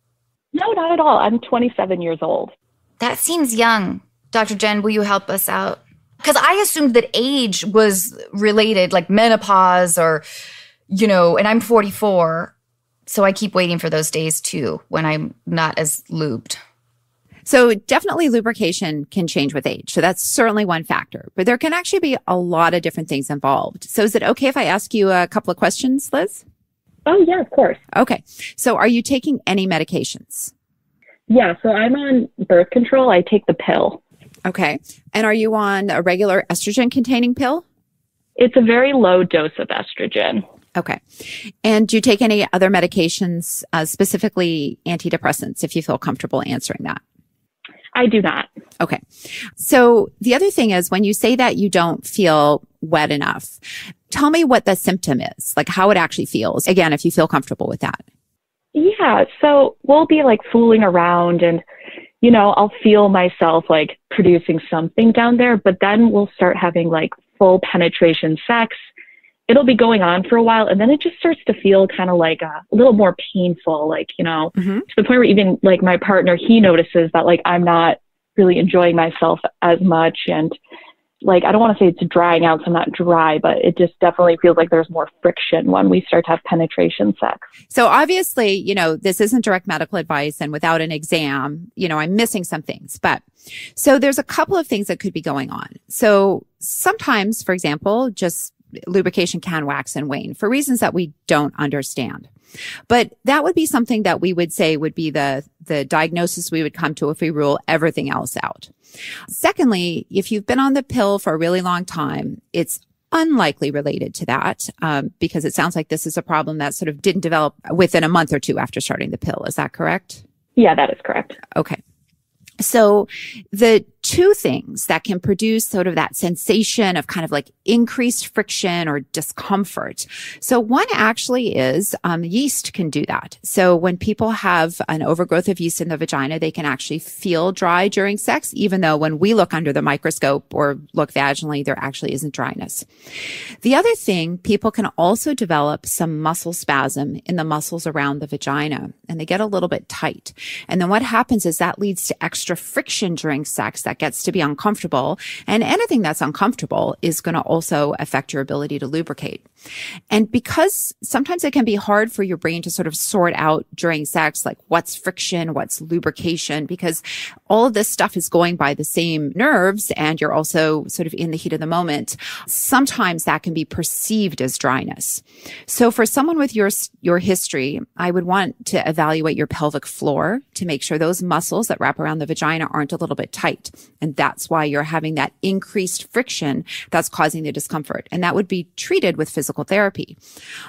No, not at all. I'm 27 years old. That seems young. Dr. Jen, will you help us out? Because I assumed that age was related, like menopause or, you know, and I'm 44. So I keep waiting for those days too when I'm not as lubed. So definitely lubrication can change with age. So that's certainly one factor, but there can actually be a lot of different things involved. So is it okay if I ask you a couple of questions, Liz? Oh, yeah, of course. Okay. So are you taking any medications? Yeah, so I'm on birth control. I take the pill. Okay. And are you on a regular estrogen containing pill? It's a very low dose of estrogen. Okay. And do you take any other medications, uh, specifically antidepressants, if you feel comfortable answering that? I do not. Okay. So the other thing is when you say that you don't feel wet enough, tell me what the symptom is, like how it actually feels. Again, if you feel comfortable with that. Yeah. So we'll be like fooling around and, you know, I'll feel myself like producing something down there, but then we'll start having like full penetration sex it'll be going on for a while and then it just starts to feel kind of like a, a, little more painful like you know mm-hmm. to the point where even like my partner he notices that like i'm not really enjoying myself as much and like i don't want to say it's drying out so i'm not dry but it just definitely feels like there's more friction when we start to have penetration sex so obviously you know this isn't direct medical advice and without an exam you know i'm missing some things but so there's a couple of things that could be going on so sometimes for example just lubrication can wax and wane for reasons that we don't understand. But that would be something that we would say would be the, the diagnosis we would come to if we rule everything else out. Secondly, if you've been on the pill for a really long time, it's unlikely related to that um, because it sounds like this is a problem that sort of didn't develop within a month or two after starting the pill. Is that correct? Yeah, that is correct. Okay. So the two things that can produce sort of that sensation of kind of like increased friction or discomfort. So one actually is um, yeast can do that. So when people have an overgrowth of yeast in the vagina, they can actually feel dry during sex, even though when we look under the microscope or look vaginally, there actually isn't dryness. The other thing, people can also develop some muscle spasm in the muscles around the vagina and they get a little bit tight. And then what happens is that leads to extra friction during sex that gets to be uncomfortable. And anything that's uncomfortable is going to also affect your ability to lubricate. And because sometimes it can be hard for your brain to sort of sort out during sex, like what's friction, what's lubrication, because all of this stuff is going by the same nerves and you're also sort of in the heat of the moment. Sometimes that can be perceived as dryness. So for someone with your, your history, I would want to evaluate your pelvic floor to make sure those muscles that wrap around the vagina aren't a little bit tight. And that's why you're having that increased friction that's causing the discomfort. And that would be treated with physical therapy.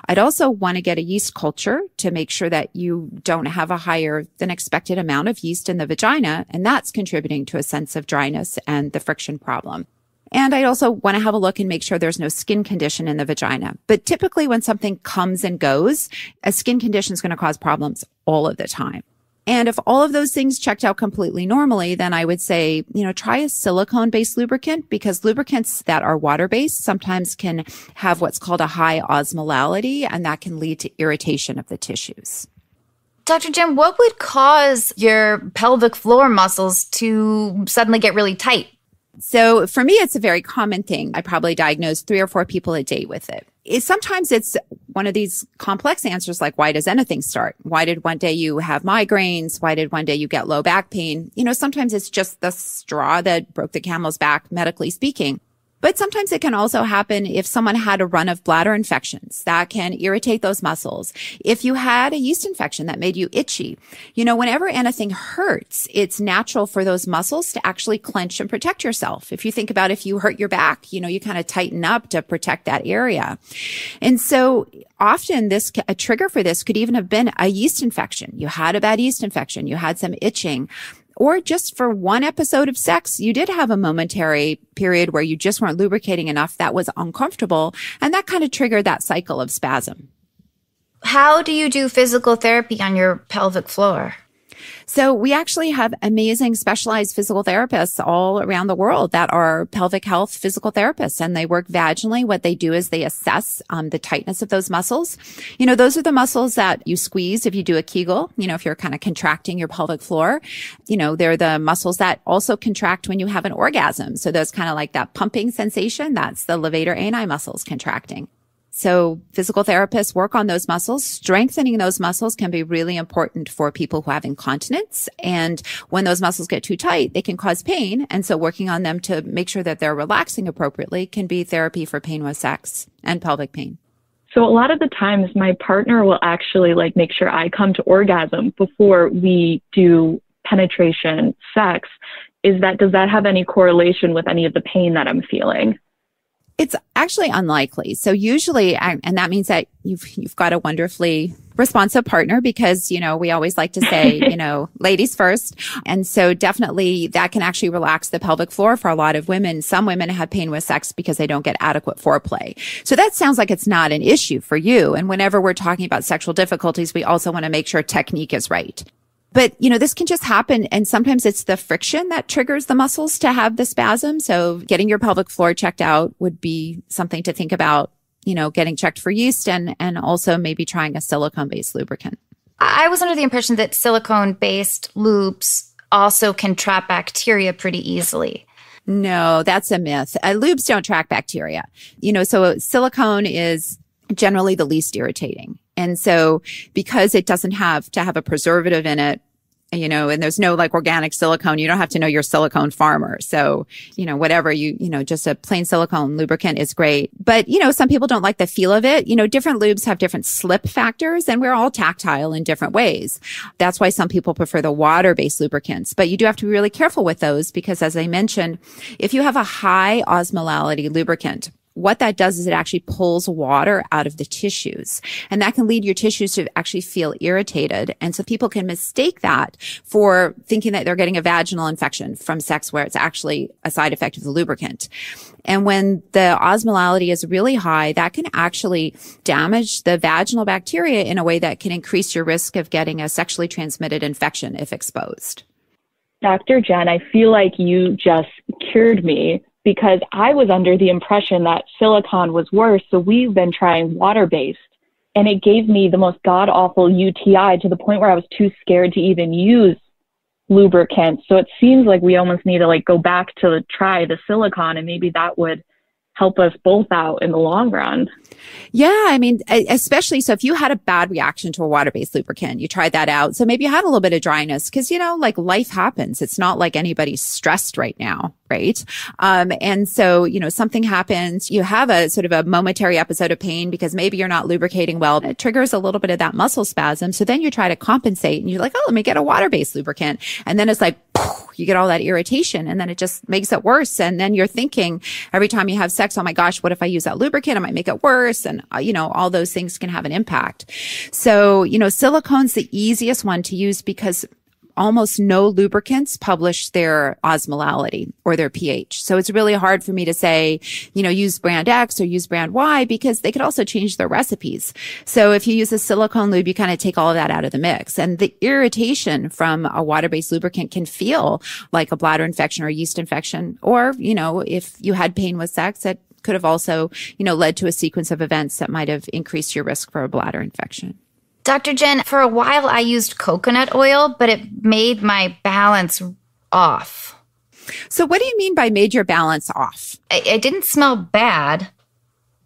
I'd also want to get a yeast culture to make sure that you don't have a higher than expected amount of yeast in the vagina. And that's contributing to a sense of dryness and the friction problem. And I'd also want to have a look and make sure there's no skin condition in the vagina. But typically when something comes and goes, a skin condition is going to cause problems all of the time. And if all of those things checked out completely normally, then I would say, you know, try a silicone based lubricant because lubricants that are water based sometimes can have what's called a high osmolality and that can lead to irritation of the tissues. Dr. Jen, what would cause your pelvic floor muscles to suddenly get really tight? So for me, it's a very common thing. I probably diagnose three or four people a day with it. Sometimes it's one of these complex answers like, why does anything start? Why did one day you have migraines? Why did one day you get low back pain? You know, sometimes it's just the straw that broke the camel's back, medically speaking. But sometimes it can also happen if someone had a run of bladder infections that can irritate those muscles. If you had a yeast infection that made you itchy, you know, whenever anything hurts, it's natural for those muscles to actually clench and protect yourself. If you think about if you hurt your back, you know, you kind of tighten up to protect that area. And so often this, a trigger for this could even have been a yeast infection. You had a bad yeast infection. You had some itching or just for one episode of sex, you did have a momentary period where you just weren't lubricating enough that was uncomfortable. And that kind of triggered that cycle of spasm. How do you do physical therapy on your pelvic floor? So we actually have amazing specialized physical therapists all around the world that are pelvic health physical therapists and they work vaginally. What they do is they assess um, the tightness of those muscles. You know, those are the muscles that you squeeze if you do a Kegel, you know, if you're kind of contracting your pelvic floor. You know, they're the muscles that also contract when you have an orgasm. So those kind of like that pumping sensation. That's the levator ani muscles contracting. So physical therapists work on those muscles. Strengthening those muscles can be really important for people who have incontinence. And when those muscles get too tight, they can cause pain. And so working on them to make sure that they're relaxing appropriately can be therapy for pain with sex and pelvic pain. So a lot of the times my partner will actually like make sure I come to orgasm before we do penetration sex. Is that, does that have any correlation with any of the pain that I'm feeling? It's actually unlikely. So usually, and that means that you've, you've got a wonderfully responsive partner because, you know, we always like to say, you know, ladies first. And so definitely that can actually relax the pelvic floor for a lot of women. Some women have pain with sex because they don't get adequate foreplay. So that sounds like it's not an issue for you. And whenever we're talking about sexual difficulties, we also want to make sure technique is right. But, you know, this can just happen. And sometimes it's the friction that triggers the muscles to have the spasm. So getting your pelvic floor checked out would be something to think about, you know, getting checked for yeast and, and also maybe trying a silicone based lubricant. I was under the impression that silicone based lubes also can trap bacteria pretty easily. No, that's a myth. Uh, lubes don't trap bacteria. You know, so silicone is generally the least irritating. And so because it doesn't have to have a preservative in it, you know, and there's no like organic silicone. You don't have to know your silicone farmer. So, you know, whatever you, you know, just a plain silicone lubricant is great. But, you know, some people don't like the feel of it. You know, different lubes have different slip factors and we're all tactile in different ways. That's why some people prefer the water based lubricants, but you do have to be really careful with those because as I mentioned, if you have a high osmolality lubricant, what that does is it actually pulls water out of the tissues and that can lead your tissues to actually feel irritated. And so people can mistake that for thinking that they're getting a vaginal infection from sex where it's actually a side effect of the lubricant. And when the osmolality is really high, that can actually damage the vaginal bacteria in a way that can increase your risk of getting a sexually transmitted infection if exposed. Dr. Jen, I feel like you just cured me because I was under the impression that silicone was worse. So we've been trying water based and it gave me the most god awful UTI to the point where I was too scared to even use lubricant. So it seems like we almost need to like go back to try the silicone and maybe that would help us both out in the long run. Yeah. I mean, especially so if you had a bad reaction to a water based lubricant, you tried that out. So maybe you had a little bit of dryness because, you know, like life happens. It's not like anybody's stressed right now right? Um, and so, you know, something happens, you have a sort of a momentary episode of pain because maybe you're not lubricating well. It triggers a little bit of that muscle spasm. So then you try to compensate and you're like, oh, let me get a water based lubricant. And then it's like, you get all that irritation and then it just makes it worse. And then you're thinking every time you have sex, oh my gosh, what if I use that lubricant? I might make it worse. And, uh, you know, all those things can have an impact. So, you know, silicone's the easiest one to use because almost no lubricants publish their osmolality or their pH. So it's really hard for me to say, you know, use brand X or use brand Y because they could also change their recipes. So if you use a silicone lube, you kind of take all of that out of the mix. And the irritation from a water-based lubricant can feel like a bladder infection or yeast infection. Or, you know, if you had pain with sex, it could have also, you know, led to a sequence of events that might have increased your risk for a bladder infection. Dr. Jen, for a while I used coconut oil, but it made my balance off. So, what do you mean by made your balance off? I, I didn't smell bad,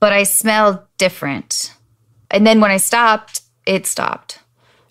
but I smelled different. And then when I stopped, it stopped.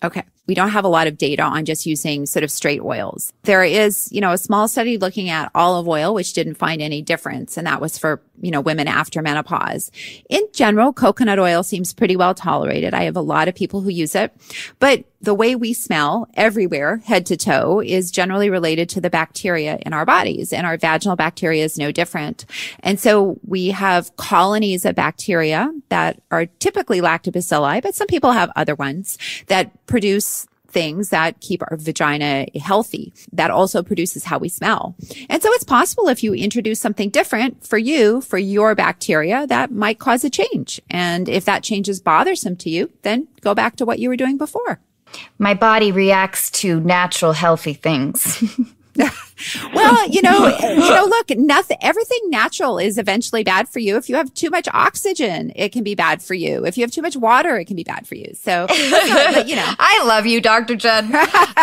Okay. We don't have a lot of data on just using sort of straight oils. There is, you know, a small study looking at olive oil, which didn't find any difference. And that was for, you know, women after menopause. In general, coconut oil seems pretty well tolerated. I have a lot of people who use it, but the way we smell everywhere, head to toe, is generally related to the bacteria in our bodies and our vaginal bacteria is no different. And so we have colonies of bacteria that are typically lactobacilli, but some people have other ones that produce things that keep our vagina healthy. That also produces how we smell. And so it's possible if you introduce something different for you, for your bacteria, that might cause a change. And if that change is bothersome to you, then go back to what you were doing before. My body reacts to natural, healthy things. well, you know, you know, look, nothing, everything natural is eventually bad for you. If you have too much oxygen, it can be bad for you. If you have too much water, it can be bad for you. So, but, you know, I love you, Dr. Jen.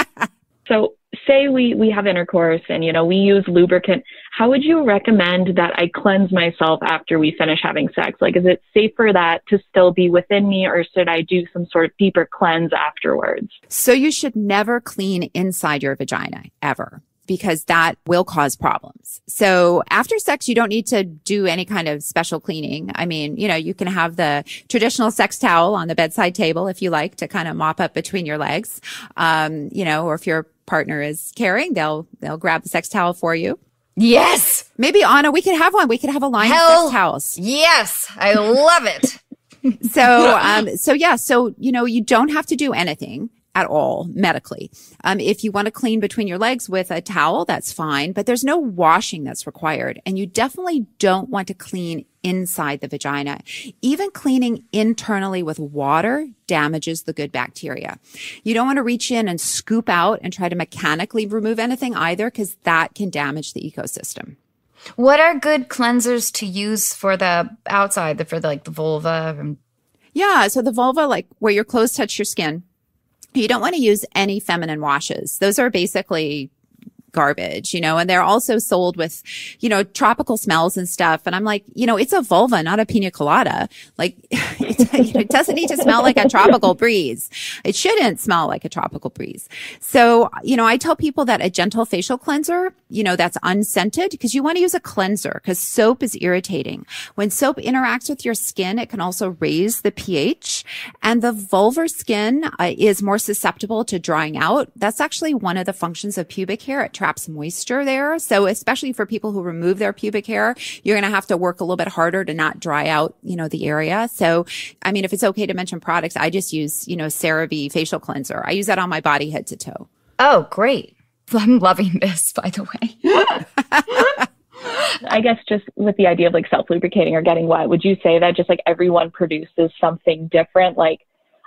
so say we, we have intercourse and, you know, we use lubricant. How would you recommend that I cleanse myself after we finish having sex? Like, is it safer that to still be within me or should I do some sort of deeper cleanse afterwards? So you should never clean inside your vagina ever because that will cause problems. So after sex, you don't need to do any kind of special cleaning. I mean, you know, you can have the traditional sex towel on the bedside table if you like to kind of mop up between your legs. Um, you know, or if your partner is caring, they'll, they'll grab the sex towel for you. Yes. Maybe Anna, we could have one. We could have a line Hell, towels. Yes. I love it. so, um, so yeah, so, you know, you don't have to do anything at all medically. Um, if you want to clean between your legs with a towel, that's fine, but there's no washing that's required. And you definitely don't want to clean inside the vagina. Even cleaning internally with water damages the good bacteria. You don't want to reach in and scoop out and try to mechanically remove anything either, because that can damage the ecosystem. What are good cleansers to use for the outside, for the, like the vulva? Yeah. So the vulva, like where your clothes touch your skin, you don't want to use any feminine washes. Those are basically garbage, you know, and they're also sold with, you know, tropical smells and stuff. And I'm like, you know, it's a vulva, not a pina colada. Like it, it doesn't need to smell like a tropical breeze. It shouldn't smell like a tropical breeze. So, you know, I tell people that a gentle facial cleanser, you know, that's unscented because you want to use a cleanser because soap is irritating. When soap interacts with your skin, it can also raise the pH and the vulvar skin uh, is more susceptible to drying out. That's actually one of the functions of pubic hair. It traps moisture there. So especially for people who remove their pubic hair, you're going to have to work a little bit harder to not dry out, you know, the area. So, I mean, if it's okay to mention products, I just use, you know, CeraVe facial cleanser. I use that on my body head to toe. Oh, great. I'm loving this, by the way. I guess just with the idea of like self lubricating or getting wet, would you say that just like everyone produces something different? Like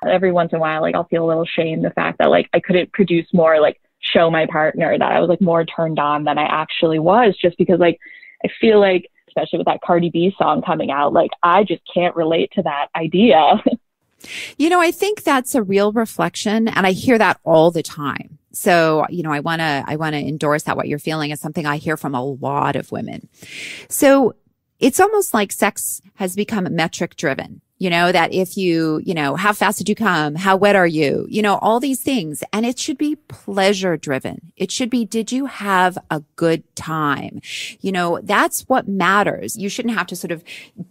every once in a while, like I'll feel a little shame the fact that like I couldn't produce more like show my partner that I was like more turned on than I actually was just because like I feel like especially with that Cardi B song coming out like I just can't relate to that idea. you know, I think that's a real reflection and I hear that all the time. So, you know, I want to I want to endorse that what you're feeling is something I hear from a lot of women. So, it's almost like sex has become metric driven you know, that if you, you know, how fast did you come? How wet are you? You know, all these things. And it should be pleasure driven. It should be, did you have a good time? You know, that's what matters. You shouldn't have to sort of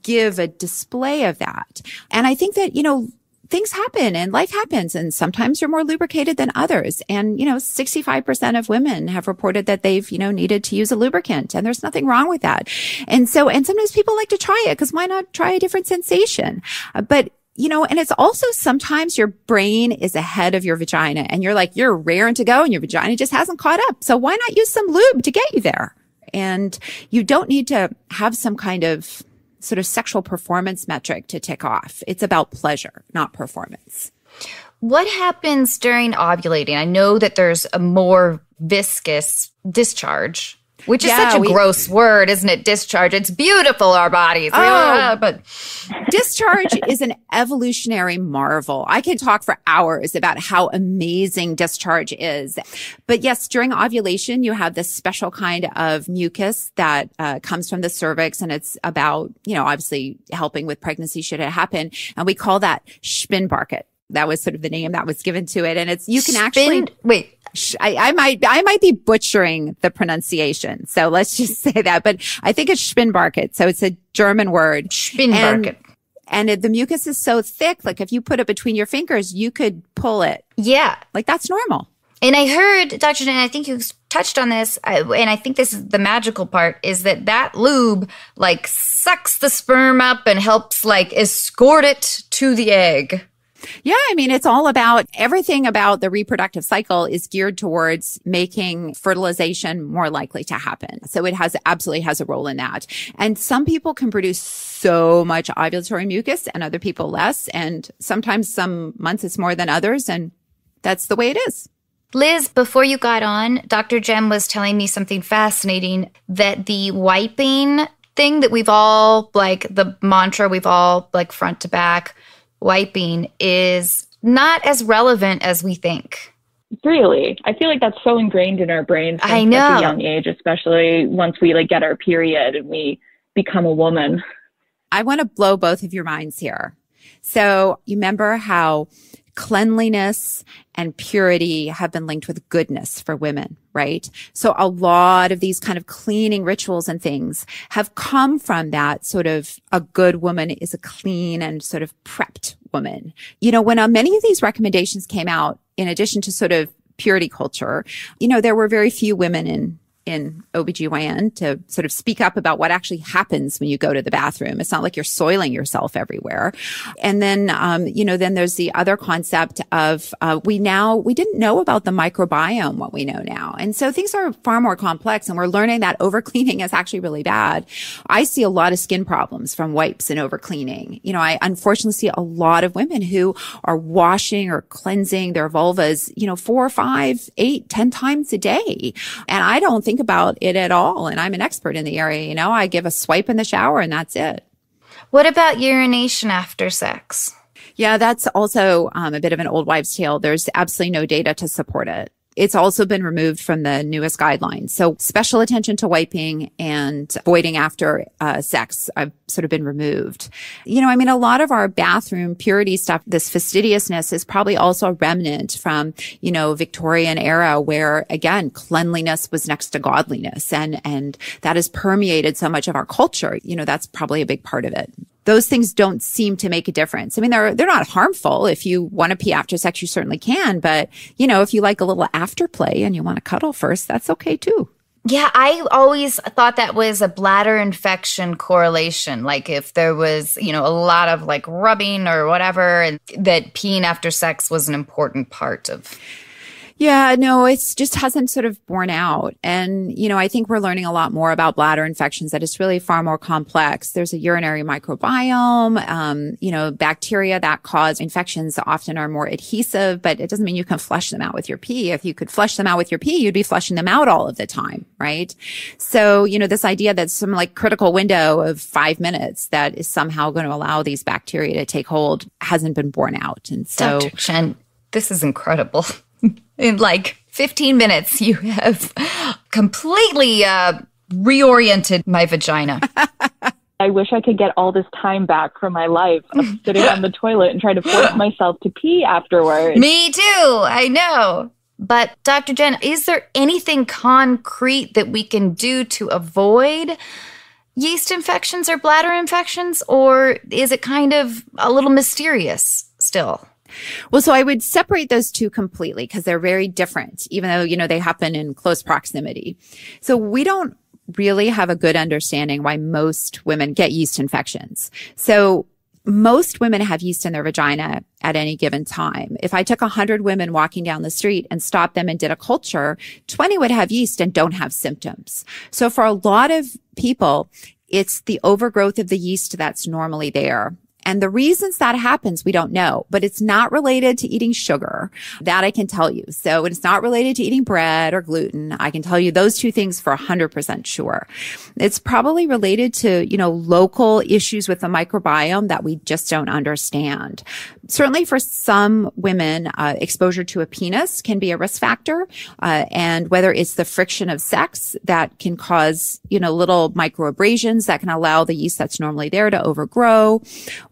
give a display of that. And I think that, you know, things happen and life happens and sometimes you're more lubricated than others. And, you know, 65% of women have reported that they've, you know, needed to use a lubricant and there's nothing wrong with that. And so, and sometimes people like to try it because why not try a different sensation? Uh, but you know, and it's also sometimes your brain is ahead of your vagina and you're like, you're raring to go and your vagina just hasn't caught up. So why not use some lube to get you there? And you don't need to have some kind of sort of sexual performance metric to tick off. It's about pleasure, not performance. What happens during ovulating? I know that there's a more viscous discharge which is yeah, such a we, gross word, isn't it? Discharge. It's beautiful, our bodies. Oh, but discharge is an evolutionary marvel. I can talk for hours about how amazing discharge is. But yes, during ovulation, you have this special kind of mucus that uh, comes from the cervix and it's about, you know, obviously helping with pregnancy should it happen. And we call that Schmidbarket. That was sort of the name that was given to it. And it's, you can actually, Spin- wait. I, I might, I might be butchering the pronunciation. So let's just say that, but I think it's Spinnbarkeit. So it's a German word. Spinnbarkeit. And it, the mucus is so thick, like if you put it between your fingers, you could pull it. Yeah. Like that's normal. And I heard, Dr. Jen, I think you touched on this, I- and I think this is the magical part, is that that lube like sucks the sperm up and helps like escort it to the egg. Yeah, I mean, it's all about everything about the reproductive cycle is geared towards making fertilization more likely to happen. So it has absolutely has a role in that. And some people can produce so much ovulatory mucus and other people less. And sometimes some months it's more than others. And that's the way it is. Liz, before you got on, Dr. Jen was telling me something fascinating that the wiping thing that we've all like the mantra we've all like front to back wiping is not as relevant as we think. Really, I feel like that's so ingrained in our brains from I such know. a young age, especially once we like get our period and we become a woman. I want to blow both of your minds here. So you remember how cleanliness and purity have been linked with goodness for women, right? So a lot of these kind of cleaning rituals and things have come from that sort of a good woman is a clean and sort of prepped woman. You know, when uh, many of these recommendations came out, in addition to sort of purity culture, you know, there were very few women in in OBGYN to sort of speak up about what actually happens when you go to the bathroom. It's not like you're soiling yourself everywhere. And then, um, you know, then there's the other concept of, uh, we now, we didn't know about the microbiome, what we know now. And so things are far more complex and we're learning that overcleaning is actually really bad. I see a lot of skin problems from wipes and overcleaning. You know, I unfortunately see a lot of women who are washing or cleansing their vulvas, you know, four, five, eight, ten times a day. And I don't think about it at all. And I'm an expert in the area. You know, I give a swipe in the shower and that's it. What about urination after sex? Yeah, that's also um, a bit of an old wives' tale. There's absolutely no data to support it. It's also been removed from the newest guidelines. So special attention to wiping and voiding after uh, sex have sort of been removed. You know, I mean, a lot of our bathroom purity stuff, this fastidiousness is probably also a remnant from, you know, Victorian era where again, cleanliness was next to godliness and, and that has permeated so much of our culture. You know, that's probably a big part of it those things don't seem to make a difference. I mean, they're, they're not harmful. If you want to pee after sex, you certainly can. But, you know, if you like a little after play and you want to cuddle first, that's okay too. Yeah, I always thought that was a bladder infection correlation. Like if there was, you know, a lot of like rubbing or whatever, and that peeing after sex was an important part of. Yeah, no, it's just hasn't sort of borne out. And, you know, I think we're learning a lot more about bladder infections that it's really far more complex. There's a urinary microbiome, um, you know, bacteria that cause infections often are more adhesive, but it doesn't mean you can flush them out with your pee. If you could flush them out with your pee, you'd be flushing them out all of the time, right? So, you know, this idea that some like critical window of five minutes that is somehow going to allow these bacteria to take hold hasn't been borne out. And so, Dr. Jen, this is incredible. In like 15 minutes, you have completely uh, reoriented my vagina. I wish I could get all this time back from my life of sitting on the toilet and trying to force myself to pee afterwards. Me too. I know. But Dr. Jen, is there anything concrete that we can do to avoid yeast infections or bladder infections? Or is it kind of a little mysterious still? Well, so I would separate those two completely because they're very different, even though, you know, they happen in close proximity. So we don't really have a good understanding why most women get yeast infections. So most women have yeast in their vagina at any given time. If I took 100 women walking down the street and stopped them and did a culture, 20 would have yeast and don't have symptoms. So for a lot of people, it's the overgrowth of the yeast that's normally there. And the reasons that happens, we don't know, but it's not related to eating sugar. That I can tell you. So it's not related to eating bread or gluten. I can tell you those two things for 100% sure. It's probably related to, you know, local issues with the microbiome that we just don't understand. Certainly for some women, uh, exposure to a penis can be a risk factor. Uh, and whether it's the friction of sex that can cause, you know, little microabrasions that can allow the yeast that's normally there to overgrow,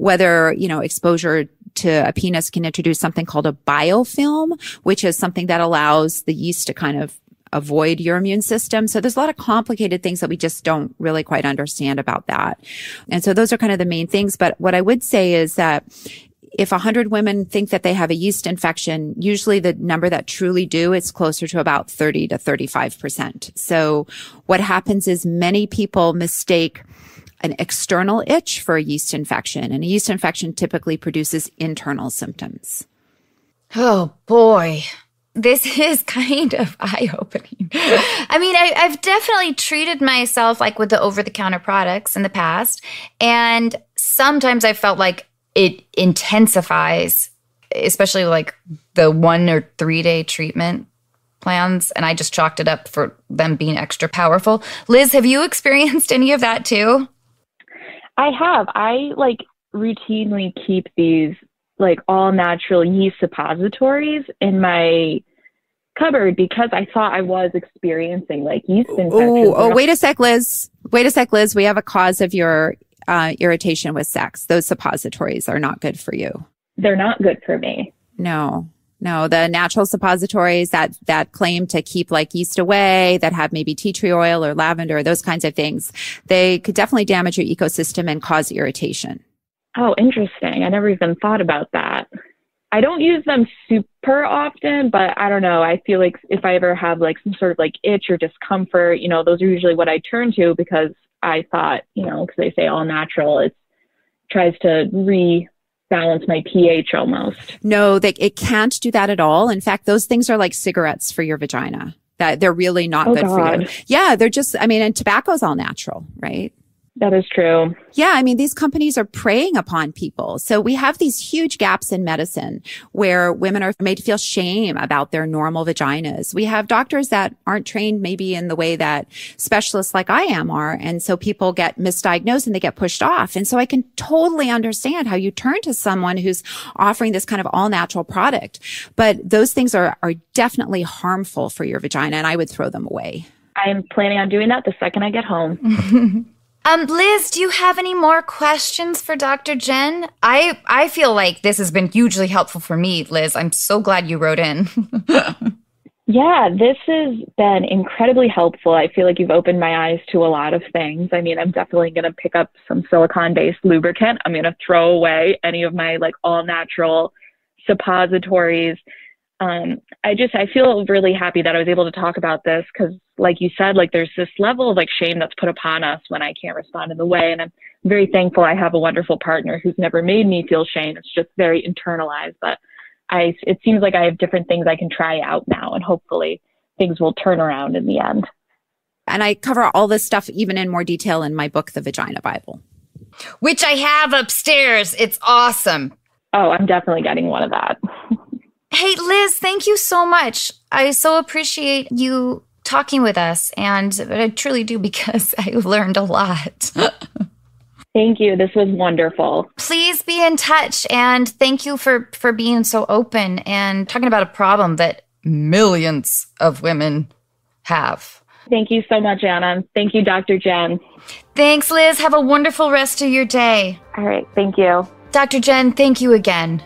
whether, you know, exposure to a penis can introduce something called a biofilm, which is something that allows the yeast to kind of avoid your immune system. So there's a lot of complicated things that we just don't really quite understand about that. And so those are kind of the main things. But what I would say is that if 100 women think that they have a yeast infection, usually the number that truly do is closer to about 30 to 35%. So what happens is many people mistake an external itch for a yeast infection and a yeast infection typically produces internal symptoms. Oh boy. This is kind of eye opening. I mean, I, I've definitely treated myself like with the over the counter products in the past. And sometimes I felt like it intensifies, especially like the one or three day treatment plans. And I just chalked it up for them being extra powerful. Liz, have you experienced any of that too? I have. I like routinely keep these like all natural yeast suppositories in my cupboard because I thought I was experiencing like yeast infections. Oh, oh, wait a sec, Liz. Wait a sec, Liz. We have a cause of your uh, irritation with sex. Those suppositories are not good for you. They're not good for me. No, no, the natural suppositories that, that claim to keep like yeast away, that have maybe tea tree oil or lavender, those kinds of things, they could definitely damage your ecosystem and cause irritation. Oh, interesting. I never even thought about that. I don't use them super often, but I don't know. I feel like if I ever have like some sort of like itch or discomfort, you know, those are usually what I turn to because I thought, you know, because they say all natural, it tries to rebalance my pH almost. No, they, it can't do that at all. In fact, those things are like cigarettes for your vagina. That they're really not Oh, good for you. Yeah, they're just. I mean, and tobacco's all natural, right? That is true. Yeah, I mean, these companies are preying upon people. So we have these huge gaps in medicine where women are made to feel shame about their normal vaginas. We have doctors that aren't trained maybe in the way that specialists like I am are. And so people get misdiagnosed and they get pushed off. And so I can totally understand how you turn to someone who's offering this kind of all natural product. But those things are, are definitely harmful for your vagina and I would throw them away. I am planning on doing that the second I get home. Um, Liz, do you have any more questions for Dr. Jen? I I feel like this has been hugely helpful for me, Liz. I'm so glad you wrote in. Yeah, this has been incredibly helpful. I feel like you've opened my eyes to a lot of things. I mean, I'm definitely going to pick up some silicone based lubricant. I'm going to throw away any of my like all natural suppositories. Um, I just, I feel really happy that I was able to talk about this because, like you said, like there's this level of like shame that's put upon us when I can't respond in the way. And I'm very thankful I have a wonderful partner who's never made me feel shame. It's just very internalized, but I, it seems like I have different things I can try out now and hopefully things will turn around in the end. And I cover all this stuff even in more detail in my book, The Vagina Bible. Which I have upstairs. It's awesome. Oh, I'm definitely getting one of that. Hey, Liz, thank you so much. I so appreciate you talking with us, and I truly do because I learned a lot. Thank you. This was wonderful. Please be in touch, and thank you for for being so open and talking about a problem that millions of women have. Thank you so much, Anna. Thank you, Dr. Jen. Thanks, Liz. Have a wonderful rest of your day. All right. Thank you. Dr. Jen, thank you again.